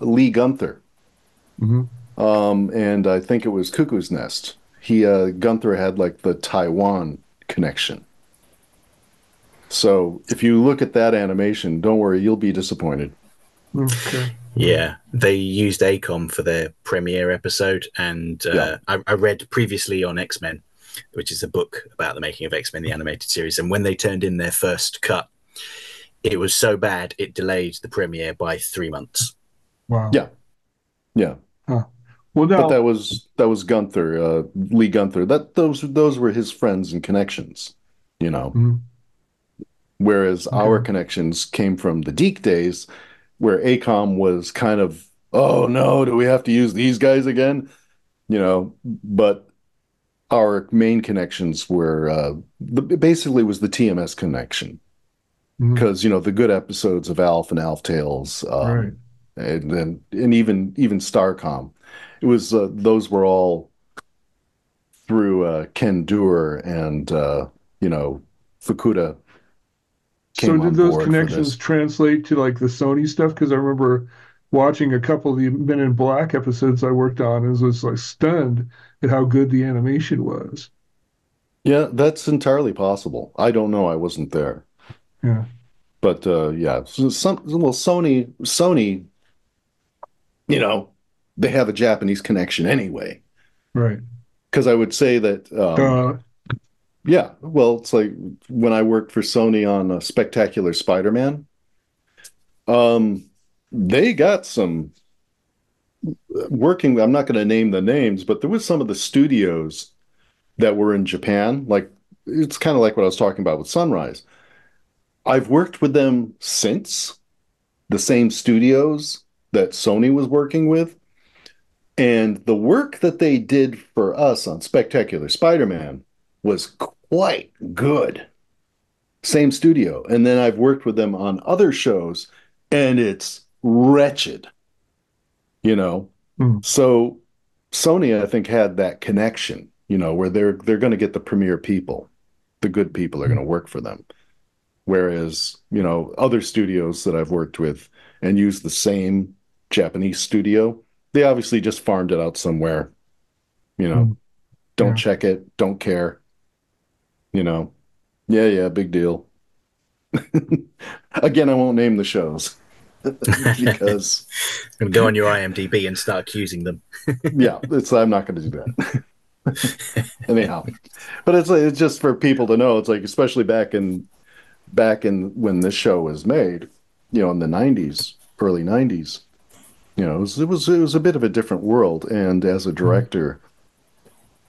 Lee Gunther, mm-hmm. um, and I think it was Cuckoo's Nest he uh, Gunther had like the Taiwan connection. So if you look at that animation, don't worry, you'll be disappointed. Okay. Yeah, they used AKOM for their premiere episode, and uh, yeah. I, I, read previously on X Men, which is a book about the making of X Men, the animated series. And when they turned in their first cut, it was so bad it delayed the premiere by three months. Wow. Yeah. Yeah. Huh. Well, no. but that was that was Gunther, uh, Lee Gunther. That those those were his friends and connections, you know. Mm-hmm. Whereas okay. our connections came from the DiC days, where AKOM was kind of, oh no, do we have to use these guys again? You know, but our main connections were uh, the, basically was the TMS connection because mm-hmm. you know the good episodes of Alf and Alf Tales, um, right. and then and even even Starcom it was uh, those were all through uh, Ken Duer and uh, you know Fukuda. So did those connections translate to like the Sony stuff? Because I remember watching a couple of the Men in Black episodes I worked on and was like stunned at how good the animation was. Yeah, that's entirely possible. I don't know. I wasn't there. Yeah. But uh, yeah, so some well, Sony, Sony, you know, they have a Japanese connection anyway. Right. Because I would say that. Um, uh, yeah, well, it's like when I worked for Sony on Spectacular Spider-Man. Um, they got some working. I'm not going to name the names, but there was some of the studios that were in Japan. Like it's kind of like what I was talking about with Sunrise. I've worked with them since the same studios that Sony was working with. And the work that they did for us on Spectacular Spider Man was quite good. Same studio. And then I've worked with them on other shows, and it's wretched. You know? Mm. So Sony, I think, had that connection you know, where they're they're going to get the premier people, the good people are going to work for them. Whereas, you know, other studios that I've worked with and used the same Japanese studio, they obviously just farmed it out somewhere. You know, mm. don't yeah. check it, don't care. You know, yeah, yeah, big deal. Again, I won't name the shows because go on your IMDb and start accusing them. yeah, it's I'm not going to do that. anyhow but it's it's just for people to know it's like especially back in back in when this show was made you know in the 90s early 90s you know it was, it was it was a bit of a different world and as a director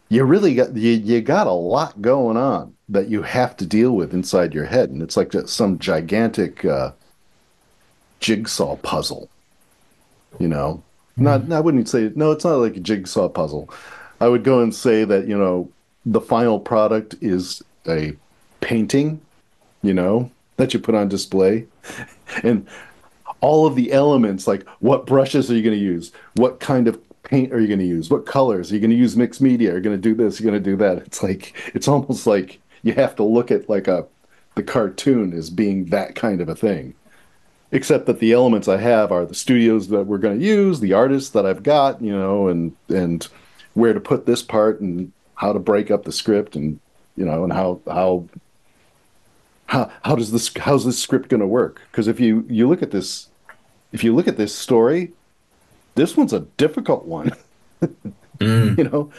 you really got you, you got a lot going on that you have to deal with inside your head and it's like some gigantic uh, jigsaw puzzle you know not i wouldn't say no it's not like a jigsaw puzzle I would go and say that, you know, the final product is a painting, you know, that you put on display. And all of the elements, like what brushes are you going to use? What kind of paint are you going to use? What colors? Are you going to use mixed media? Are you going to do this? You're going to do that? It's like, it's almost like you have to look at like a, the cartoon as being that kind of a thing. Except that the elements I have are the studios that we're going to use, the artists that I've got, you know, and, and, where to put this part and how to break up the script and you know and how how how, how does this how's this script going to work because if you you look at this if you look at this story this one's a difficult one mm. you know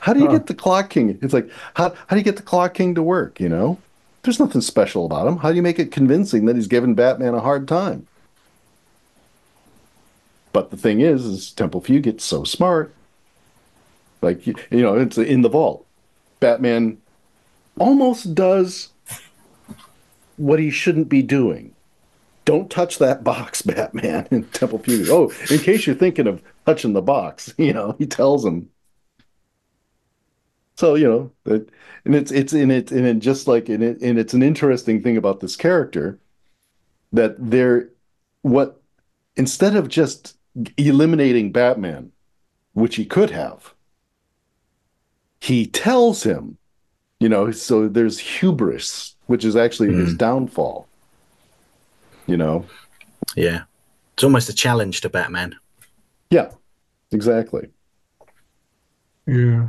how, do you huh. get the clock king it's like how, how do you get the clock king to work you know there's nothing special about him how do you make it convincing that he's giving batman a hard time but the thing is is temple View gets so smart like you know, it's in the vault. Batman almost does what he shouldn't be doing. Don't touch that box, Batman, in Temple View. Oh, in case you're thinking of touching the box, you know, he tells him. So you know, that, and it's it's in it and it just like in it and it's an interesting thing about this character that they're what instead of just eliminating Batman, which he could have, he tells him, you know, so there's hubris, which is actually mm. his downfall. You know? Yeah. It's almost a challenge to Batman. Yeah, exactly. Yeah.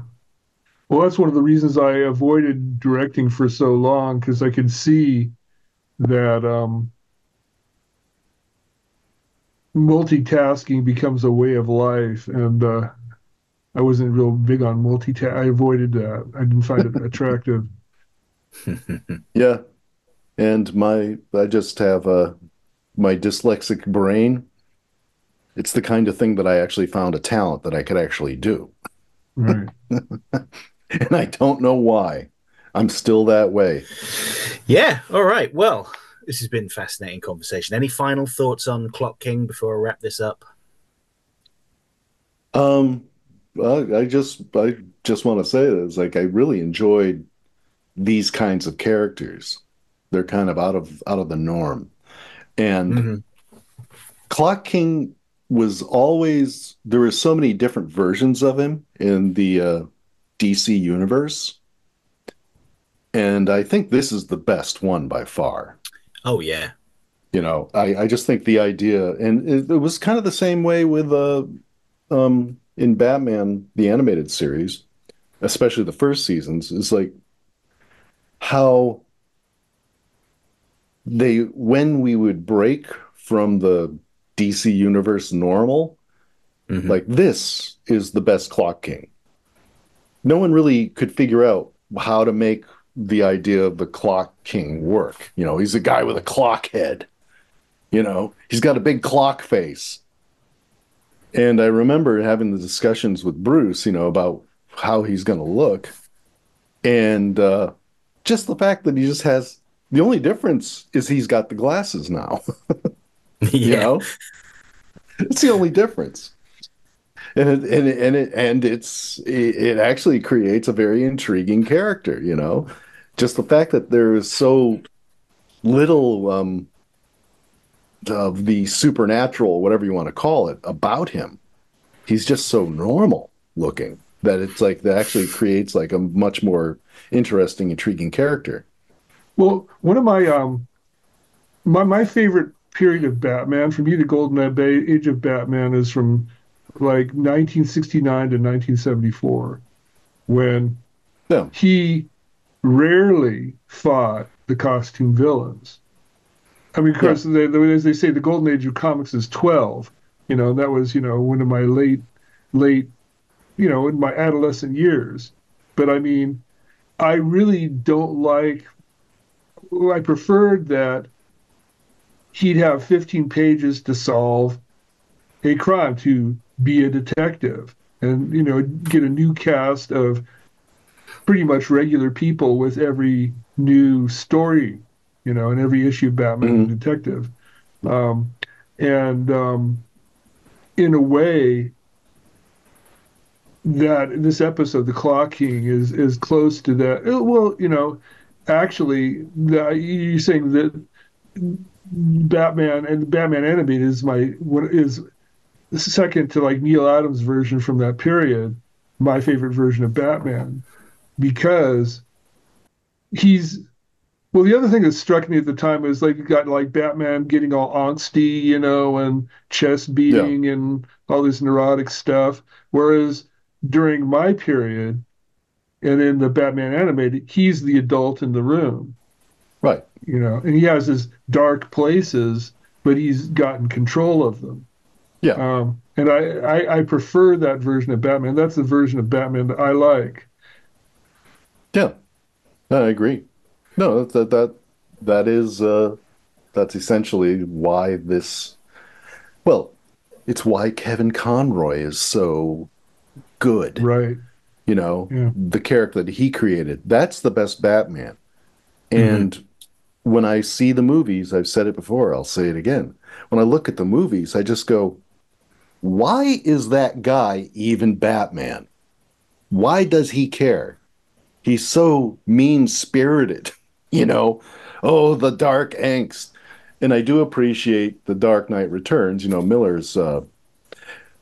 Well, that's one of the reasons I avoided directing for so long because I could see that um, multitasking becomes a way of life, and uh, I wasn't real big on multitasking. I avoided that. I didn't find it attractive. yeah, and my I just have a my dyslexic brain. It's the kind of thing that I actually found a talent that I could actually do. Right. and I don't know why. I'm still that way. Yeah. All right. Well, this has been fascinating conversation. Any final thoughts on Clock King before I wrap this up? Um, I just I just want to say that it's like I really enjoyed these kinds of characters. They're kind of out of out of the norm, and mm-hmm. Clock King was always there were so many different versions of him in the uh, DC universe, and I think this is the best one by far. Oh yeah. You know, I, I just think the idea, and it, it was kind of the same way with uh, um, in Batman the animated series, especially the first seasons, is like how they when we would break from the DC universe normal, mm-hmm. like this is the best Clock King. No one really could figure out how to make the idea of the Clock King work. You know, he's a guy with a clock head. You know, he's got a big clock face. And I remember having the discussions with Bruce, you know, about how he's going to look. And uh, just the fact that he just has the only difference is he's got the glasses now. yeah. You know? It's the only difference. And it, and it, and it, and it's it, it actually creates a very intriguing character, you know. Just the fact that there is so little um, of the supernatural, whatever you want to call it, about him. He's just so normal looking that it's like that actually creates like a much more interesting, intriguing character. Well, one of my um my my favorite period of Batman from me, the golden age of Batman is from like 1969 to 1974, when yeah. he rarely fought the costume villains. I mean, of course, yeah. they, as they say, the golden age of comics is 12. You know, that was you know one of my late, late, you know, in my adolescent years. But I mean, I really don't like I preferred that he'd have 15 pages to solve a crime, to be a detective, and you know get a new cast of pretty much regular people with every new story, you know, in every issue of Batman mm-hmm. and Detective, um, and um, in a way that this episode, the Clock King, is is close to that. Well, you know, actually, you're saying that Batman and the Batman animated is my what is second to like Neal Adams' version from that period, my favorite version of Batman, because he's well. The other thing that struck me at the time was like you got like Batman getting all angsty, you know, and chest beating yeah. and all this neurotic stuff, whereas during my period and in the Batman animated, he's the adult in the room. You know, and he has his dark places, but he's gotten control of them. Yeah. Um, and I, I, I prefer that version of Batman. That's the version of Batman that I like. Yeah, I agree. No, that that that is uh, that's essentially why this. Well, it's why Kevin Conroy is so good. Right you know yeah. the character that he created that's the best batman and mm-hmm. When i see the movies i've said it before i'll say it again when i look at the movies i just go why is that guy even batman why does he care he's so mean spirited you know oh the dark angst and i do appreciate the dark knight returns you know miller's uh,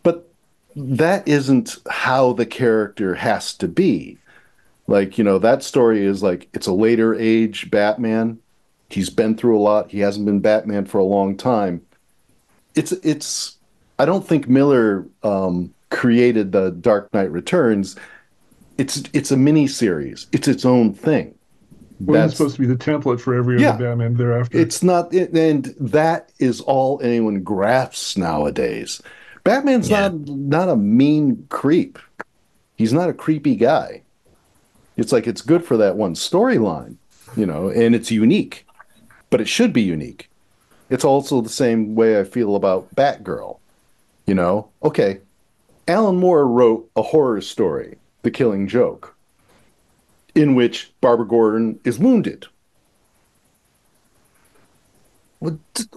but that isn't how the character has to be. Like, you know, that story is like it's a later age Batman. He's been through a lot. He hasn't been Batman for a long time. It's it's I don't think Miller um, created the Dark Knight Returns. It's it's a mini series. It's its own thing. Well, That's supposed to be the template for every yeah, other Batman thereafter. It's not, and that is all anyone grasps nowadays. Batman's yeah. not not a mean creep. He's not a creepy guy. It's like it's good for that one storyline, you know, and it's unique. But it should be unique. It's also the same way I feel about Batgirl. You know, okay, Alan Moore wrote a horror story, The Killing Joke, in which Barbara Gordon is wounded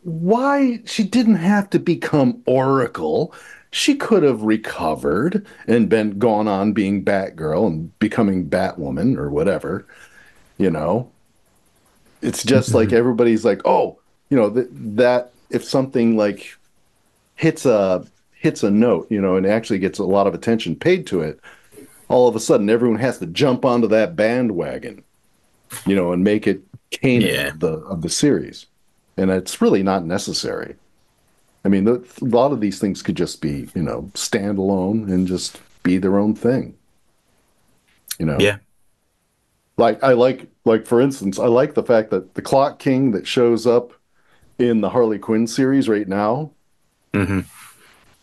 why she didn't have to become Oracle. She could have recovered and been gone on being Batgirl and becoming Batwoman or whatever. You know, it's just like everybody's like, oh, you know, th- that if something like hits a hits a note, you know, and actually gets a lot of attention paid to it, all of a sudden everyone has to jump onto that bandwagon, you know, and make it canon yeah. of the of the series. and it's really not necessary. I mean, the, a lot of these things could just be, you know, standalone and just be their own thing. You know. Yeah. Like I like like for instance, I like the fact that the Clock King that shows up in the Harley Quinn series right now. Mm-hmm.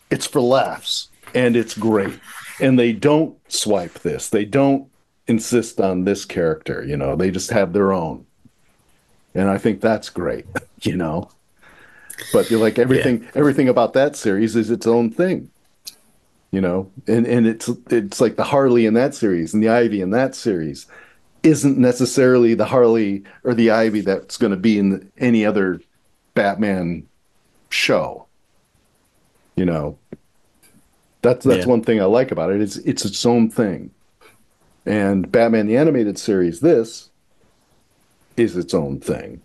It's for laughs and it's great. And they don't swipe this. They don't insist on this character, you know. They just have their own. And I think that's great, you know. But you're like everything yeah. everything about that series is its own thing. You know, and and it's it's like the Harley in that series and the Ivy in that series isn't necessarily the Harley or the Ivy that's going to be in any other Batman show. You know, that's that's yeah. one thing I like about it. It's it's its own thing. And Batman the Animated Series, this is its own thing.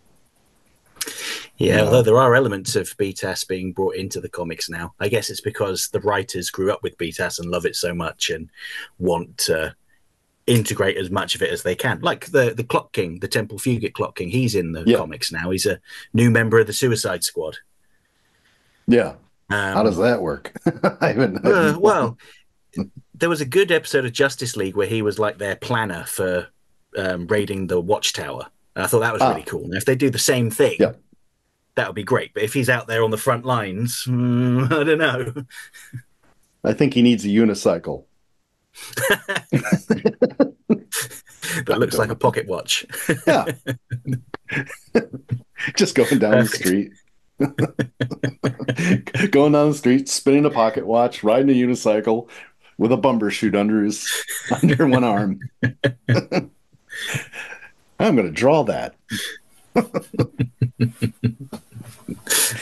Yeah, although there are elements of BTAS being brought into the comics now. I guess it's because the writers grew up with BTAS and love it so much and want to integrate as much of it as they can. Like the the Clock King, the Temple Fugate Clock King, he's in the yeah. comics now. He's a new member of the Suicide Squad. Yeah. Um, How does that work? I haven't. Uh, well, there was a good episode of Justice League where he was like their planner for um, raiding the Watchtower. And I thought that was ah. really cool. And if they do the same thing, yeah. that would be great. But if he's out there on the front lines, mm, I don't know. I think he needs a unicycle. that looks like a pocket watch. yeah. Just going down the street. going down the street, spinning a pocket watch, riding a unicycle with a bumper shoot under his under one arm. I'm going to draw that.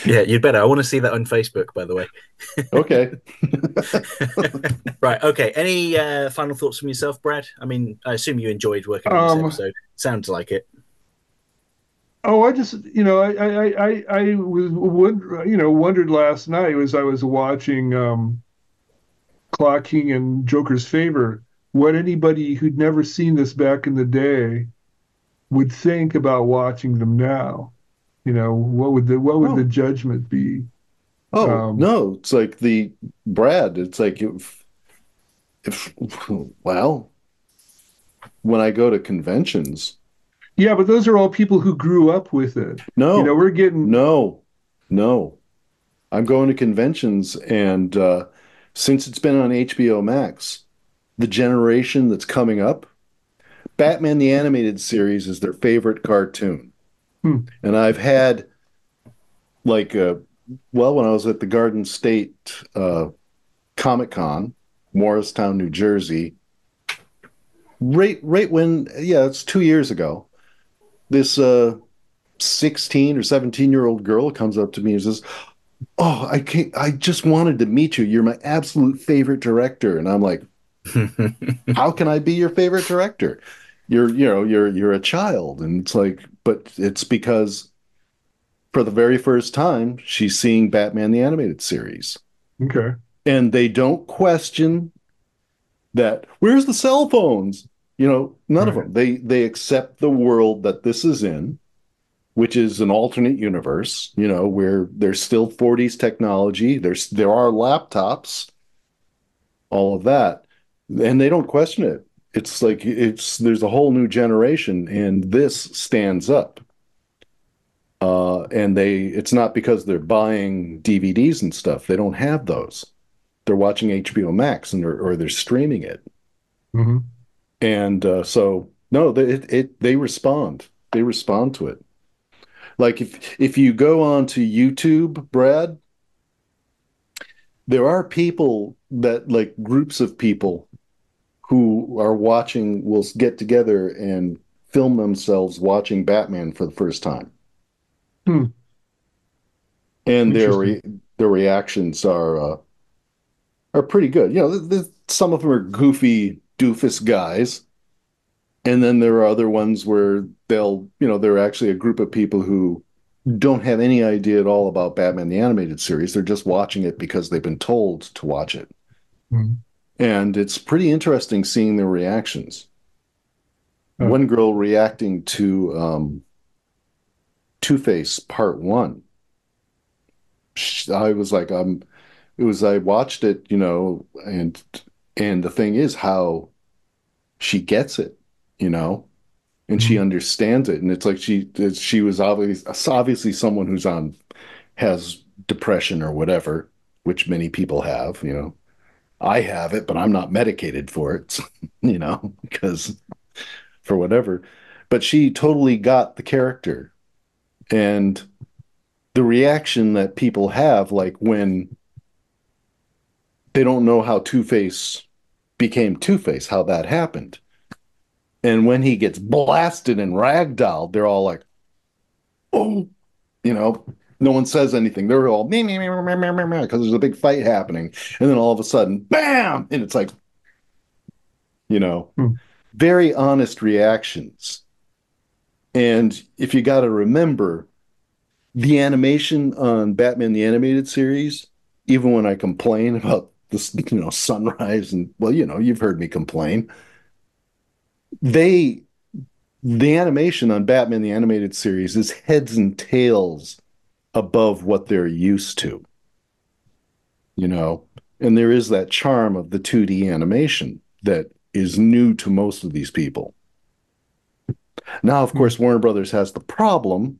Yeah, you'd better. I want to see that on Facebook, by the way. okay. right. Okay. Any uh, final thoughts from yourself, Brad? I mean, I assume you enjoyed working on um, this episode. Sounds like it. Oh, I just, you know, I, I, I, I was, you know, wondered last night as I was watching um, Clock King and Joker's Favor what anybody who'd never seen this back in the day would think about watching them now. You know, what would the what would oh. the judgment be? Oh um, no, it's like the Brad. It's like if, if well, when I go to conventions. Yeah, but those are all people who grew up with it. No, you know, we're getting no, no. I'm going to conventions, and uh, since it's been on HBO Max, the generation that's coming up Batman the Animated Series is their favorite cartoon. Hmm. And I've had, like, uh, well, when I was at the Garden State uh, Comic Con, Morristown, New Jersey, right, right when, yeah, it's two years ago, this uh, 16 or 17 year old girl comes up to me and says, Oh, I can't, I just wanted to meet you. You're my absolute favorite director. And I'm like, How can I be your favorite director? You're you know you're you're a child. And it's like but it's because for the very first time she's seeing batman the animated series. Okay. And they don't question that where's the cell phones? You know none right. of them. They they accept the world that this is in which is an alternate universe you know where there's still 40s technology. There's there are laptops all of that. And they don't question it it's like it's there's a whole new generation and this stands up. Uh, and they it's not because they're buying dvds and stuff. They don't have those. They're watching hbo max and they're, or they're streaming it. Mm-hmm. and uh, so no they, it, it they respond. They respond to it. Like if if you go on to youtube brad there are people that like groups of people who are watching will get together and film themselves watching Batman for the first time. Hmm. And their re- their reactions are uh, are pretty good. You know, th- th- some of them are goofy doofus guys, and then there are other ones where they'll, you know, they're actually a group of people who don't have any idea at all about Batman the animated series. They're just watching it because they've been told to watch it. Mm-hmm and it's pretty interesting seeing their reactions. Oh. One girl reacting to um, Two Face Part One. I was like, um, it was I watched it, you know, and and the thing is how she gets it, you know, and mm-hmm. she understands it, and it's like she she was obviously obviously someone who's on has depression or whatever, which many people have, you know. I have it, but I'm not medicated for it, you know, because for whatever. But she totally got the character. And the reaction that people have, like when they don't know how Two Face became Two Face, how that happened. And when he gets blasted and ragdolled, they're all like, oh, you know, no one says anything. They're all me, me, me, me, me, me, me, because there's a big fight happening. And then all of a sudden, bam! And it's like, you know, hmm. very honest reactions. And if you got to remember, the animation on Batman the Animated Series, even when I complain about this, you know, sunrise and, well, you know, you've heard me complain, they, the animation on Batman the Animated Series is heads and tails above what they're used to. You know, and there is that charm of the 2D animation that is new to most of these people. Now, of hmm. course, Warner Brothers has the problem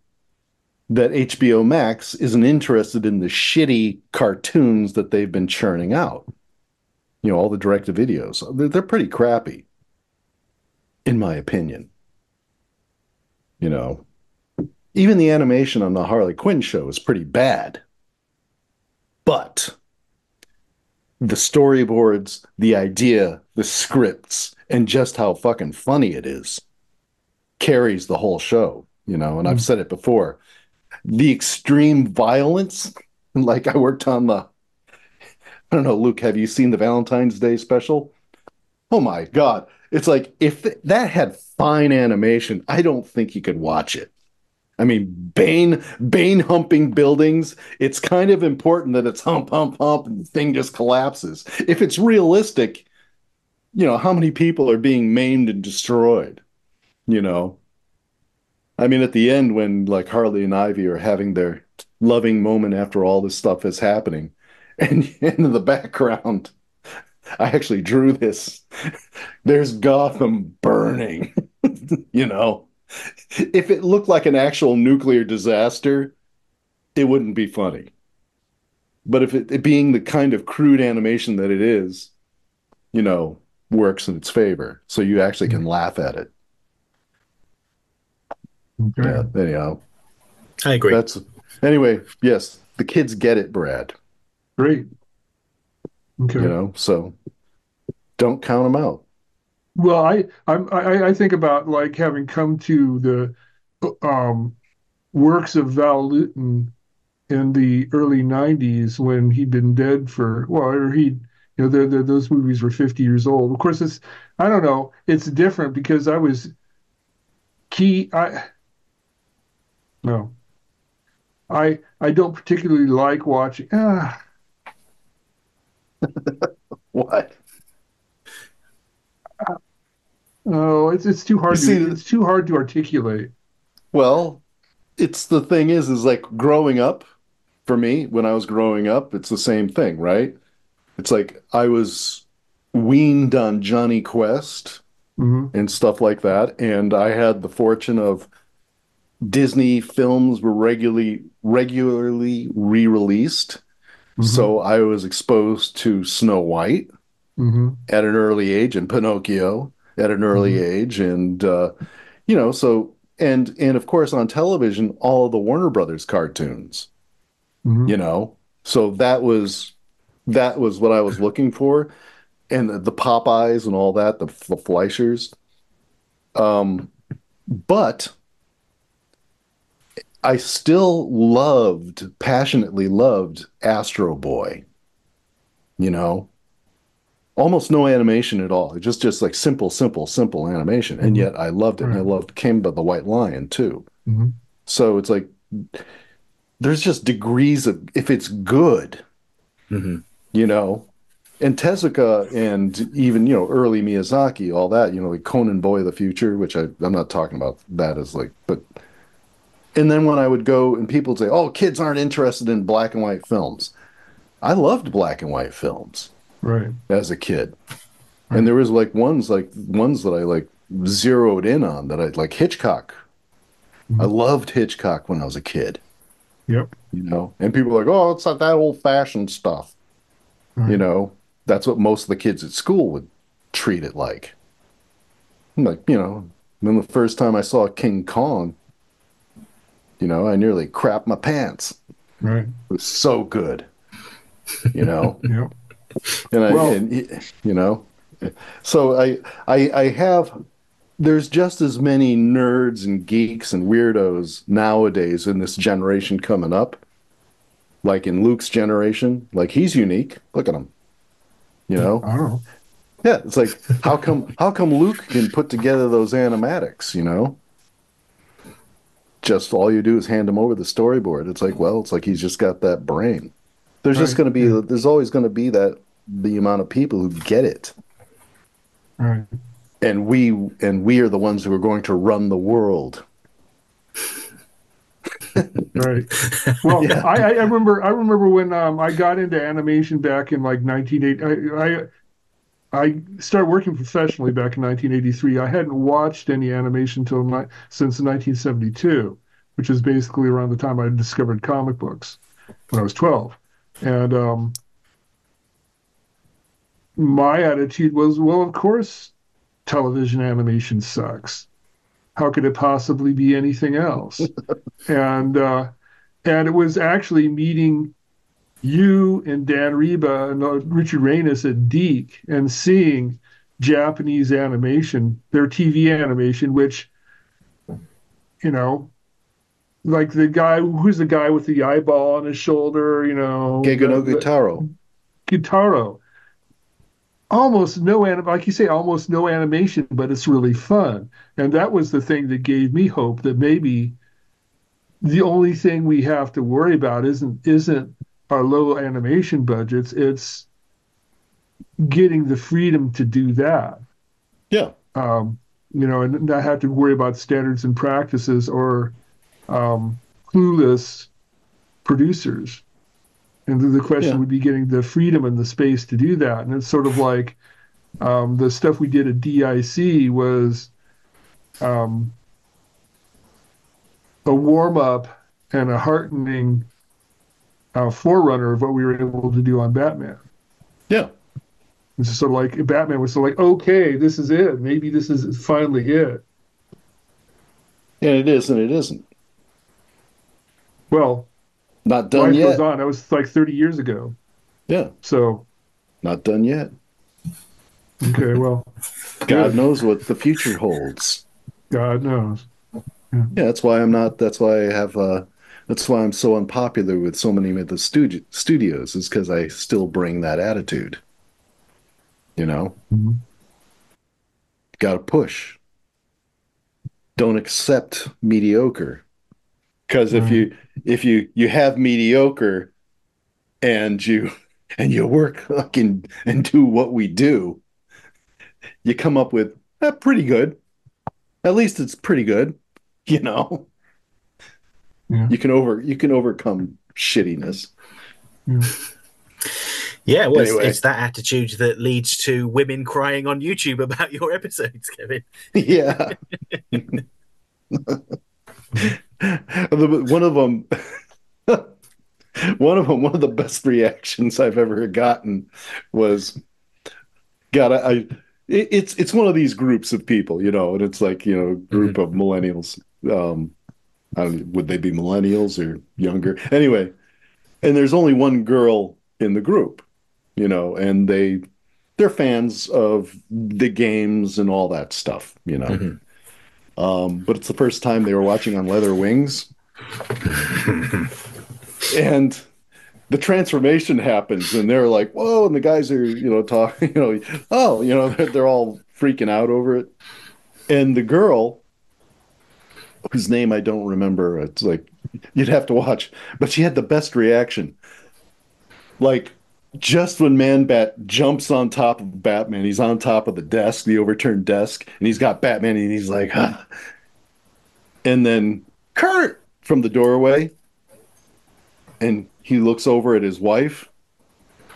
that HBO Max isn't interested in the shitty cartoons that they've been churning out. You know, all the direct to videos. They're, they're pretty crappy, in my opinion. You know, even the animation on the Harley Quinn show is pretty bad. But the storyboards, the idea, the scripts, and just how fucking funny it is carries the whole show, you know. And. I've hmm. said it before the extreme violence, like I worked on the, I don't know, Luke, have you seen the Valentine's Day special? Oh my God. It's like if that had fine animation, I don't think you could watch it. I mean, Bane, Bane humping buildings. It's kind of important that it's hump, hump, hump, and the thing just collapses. If it's realistic, you know, how many people are being maimed and destroyed? You know, I mean, at the end, when like Harley and Ivy are having their loving moment after all this stuff is happening, and, in the background, I actually drew this. There's Gotham burning, you know if it looked like an actual nuclear disaster, it wouldn't be funny. But if it, it, being the kind of crude animation that it is, you know, works in its favor. So you actually can mm-hmm. laugh at it. Okay. Yeah, anyhow. I agree. That's anyway, yes, the kids get it, Brad. Great. Okay. You know, so don't count them out. Well, I I I think about like having come to the um, works of Val Lewton in the early '90s when he'd been dead for well, or he you know the, the, those movies were 50 years old. Of course, it's I don't know, it's different because I was key. I no, I I don't particularly like watching. Ah. what? Oh, it's it's too hard. to, see, it's too hard to articulate. Well, it's the thing is, is like growing up. For me, when I was growing up, it's the same thing, right? It's like I was weaned on Jonny Quest mm-hmm. and stuff like that, and I had the fortune of Disney films were regularly regularly re-released. Mm-hmm. So I was exposed to Snow White mm-hmm. at an early age and Pinocchio at an early mm-hmm. age, and uh, you know, so and and of course on television, all of the Warner Brothers cartoons, mm-hmm. you know, so that was that was what I was looking for, and the, the Popeyes and all that, the, the Fleischers. Um, but I still loved, passionately loved Astro Boy. You know, almost no animation at all. just just like simple, simple, simple animation. And mm-hmm. yet I loved it. Right. And I loved Kimba the White Lion too. Mm-hmm. So it's like there's just degrees of if it's good, mm-hmm. you know. And Tezuka and even you know early Miyazaki, all that you know like Conan Boy of the Future, which I I'm not talking about that as like, but and then when I would go and people would say, "Oh, kids aren't interested in black and white films," I loved black and white films right as a kid, right. and there was like ones like ones that I like zeroed in on that I like Hitchcock. Mm-hmm. I loved Hitchcock when I was a kid. Yep. You know, and people are like, "Oh, it's not that old fashioned stuff." Right. You know, that's what most of the kids at school would treat it like. Like, you know, then the first time I saw King Kong, you know, I nearly crapped my pants. Right. It was so good. You know. yeah. And I, well, and, you know, so I, I, I have. There's just as many nerds and geeks and weirdos nowadays in this generation coming up, like in Luke's generation. Like he's unique. Look at him. You know. Oh. Yeah, it's like how come how come Luke can put together those animatics? You know just all you do is hand him over the storyboard. It's like, well, it's like he's just got that brain. There's right. just going to be, there's always going to be that the amount of people who get it. Right. And we and we are the ones who are going to run the world. right. Well, yeah. I, I remember I remember when um, I got into animation back in like 1980. I, I I started working professionally back in 1983. I hadn't watched any animation until ni- since 1972, which is basically around the time I discovered comic books when I was 12. And um, my attitude was, well, of course, television animation sucks. How could it possibly be anything else? and uh, and it was actually meeting you and Dan Riba and uh, Richard Raynis at DIC and seeing Japanese animation, their TV animation, which, you know, like the guy who's the guy with the eyeball on his shoulder, you know, Gegano Gyutaro. Gyutaro. Almost no anim, like you say, almost no animation, but it's really fun. And that was the thing that gave me hope that maybe the only thing we have to worry about isn't isn't our low animation budgets, it's getting the freedom to do that. Yeah. Um, you know, and not have to worry about standards and practices or um, clueless producers. And the question yeah. would be getting the freedom and the space to do that. And it's sort of like um, the stuff we did at DIC was um, a warm up and a heartening uh, forerunner of what we were able to do on Batman. Yeah. It's sort of like Batman was sort of like, okay, this is it. Maybe this is finally it. And it is, and it isn't. Well, not done yet. Goes on. That was like 30 years ago. Yeah. So, not done yet. Okay. Well, God knows what the future holds. God knows. Yeah. yeah. that's why I'm not. That's why I have. Uh, that's why I'm so unpopular with so many of the studi- studios, is because I still bring that attitude. You know? Mm-hmm. Got to push. Don't accept mediocre. Because if you if you you have mediocre and you and you work fucking and do what we do, you come up with eh, pretty good. At least it's pretty good, you know. Yeah. You can over you can overcome shittiness. Yeah. Yeah, well, anyway. it's, it's, that attitude that leads to women crying on YouTube about your episodes, Kevin. Yeah. one of them, one of them, one of the best reactions I've ever gotten was, God, I, I it's it's one of these groups of people, you know, and it's like you know, group mm-hmm. of millennials. Um, I don't would they be millennials or younger? Anyway, and there's only one girl in the group, you know, and they they're fans of the games and all that stuff, you know. Mm-hmm. Um, but it's the first time they were watching on Leather Wings. and the transformation happens and they're like, whoa, and the guys are, you know, talking, you know, oh, you know, they're, they're all freaking out over it. And the girl whose name I don't remember. It's like you'd have to watch, but she had the best reaction. Like just when Man Bat jumps on top of Batman, he's on top of the desk, the overturned desk, and he's got Batman, and he's like, huh. and then Kurt from the doorway and he looks over at his wife,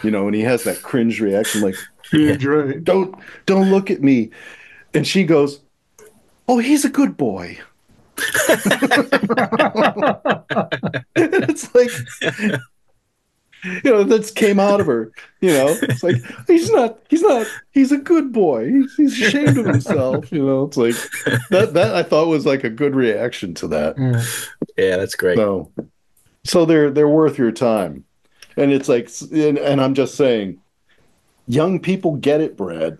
you know, and he has that cringe reaction like, don't don't look at me. And she goes, Oh, he's a good boy. it's like you know that's came out of her you know? It's like he's not he's not he's a good boy. He's, he's ashamed of himself you know? It's like that that i thought was like a good reaction to that. Yeah. Yeah, that's great. so so they're they're worth your time. And it's like and, and i'm just saying young people get it brad.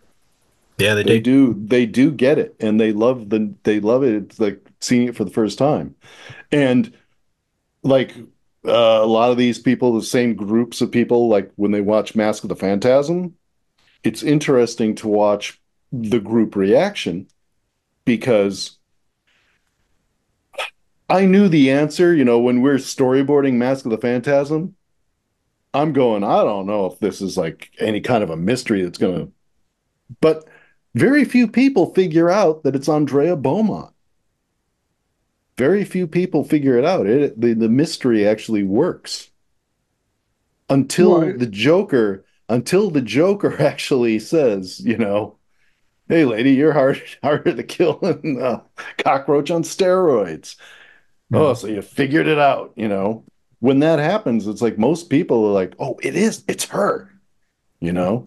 Yeah, they they do. do they do get it. And they love the they love it it's like seeing it for the first time. And like uh, a lot of these people the same groups of people like when they watch mask of the phantasm it's interesting to watch the group reaction because i knew the answer you know when we're storyboarding mask of the phantasm i'm going i don't know if this is like any kind of a mystery that's gonna but very few people figure out that it's Andrea Beaumont. Very few people figure it out. It, the, the mystery actually works until I- the Joker, until the Joker actually says, you know, hey, lady, you're hard, harder to kill than a cockroach on steroids. Hmm. Oh, so you figured it out, you know. When that happens, it's like most people are like, oh, it is, it's her, you know.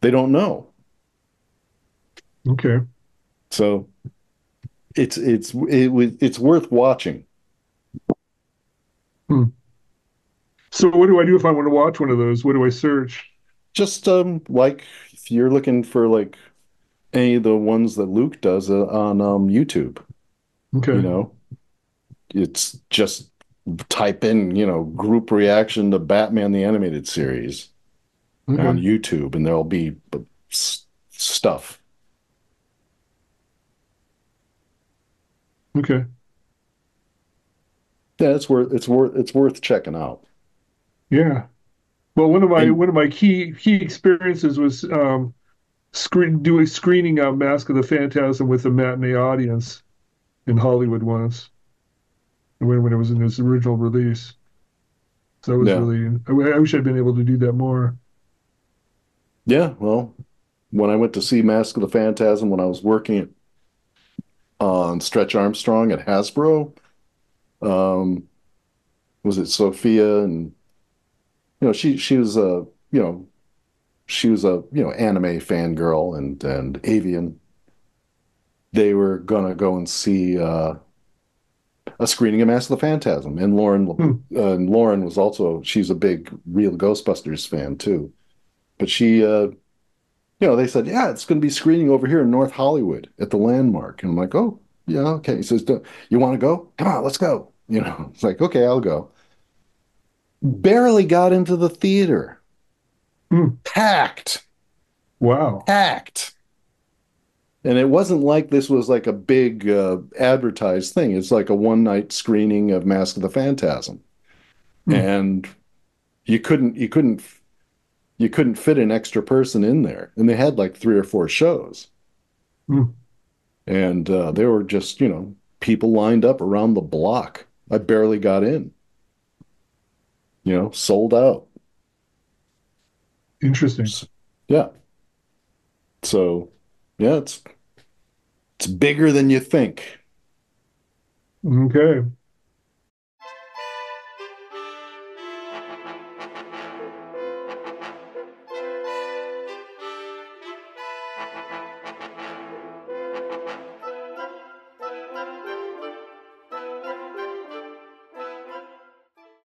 They don't know. Okay. So it's it's it it's worth watching. So what do I do if I want to watch one of those? What do I search? Just um like if you're looking for like any of the ones that Luke does uh, on um YouTube, Okay. you know, it's just type in you know group reaction to Batman the animated series Okay. on YouTube, and there'll be uh, stuff. Okay. Yeah, it's worth it's worth it's worth checking out. Yeah. Well, one of my And- one of my key key experiences was um, screen doing screening out Mask of the Phantasm with a matinee audience in Hollywood once, when when it was in its original release. So that was Yeah. really. I, I wish I'd been able to do that more. Yeah, well, when I went to see Mask of the Phantasm when I was working on Stretch Armstrong at Hasbro, um, was it Sophia and you know she she was a you know she was a you know anime fangirl and and avian. They were gonna go and see uh, a screening of Mask of the Phantasm, and Lauren Hmm. uh, and Lauren was also she's a big real Ghostbusters fan too. But she, uh, you know, they said, yeah, it's going to be screening over here in North Hollywood at the Landmark. And I'm like, oh, yeah, okay. He says, you want to go? Come on, let's go. You know, it's like, okay, I'll go. Barely got into the theater. Hmm. Packed, Wow. packed. And it wasn't like this was like a big uh, advertised thing. It's like a one night screening of Mask of the Phantasm. Hmm. And you couldn't, you couldn't you couldn't fit an extra person in there. And they had like three or four shows. Hmm. and uh, there were just you know people lined up around the block. I barely got in. You know sold out. Interesting. yeah. So yeah it's it's bigger than you think. Okay.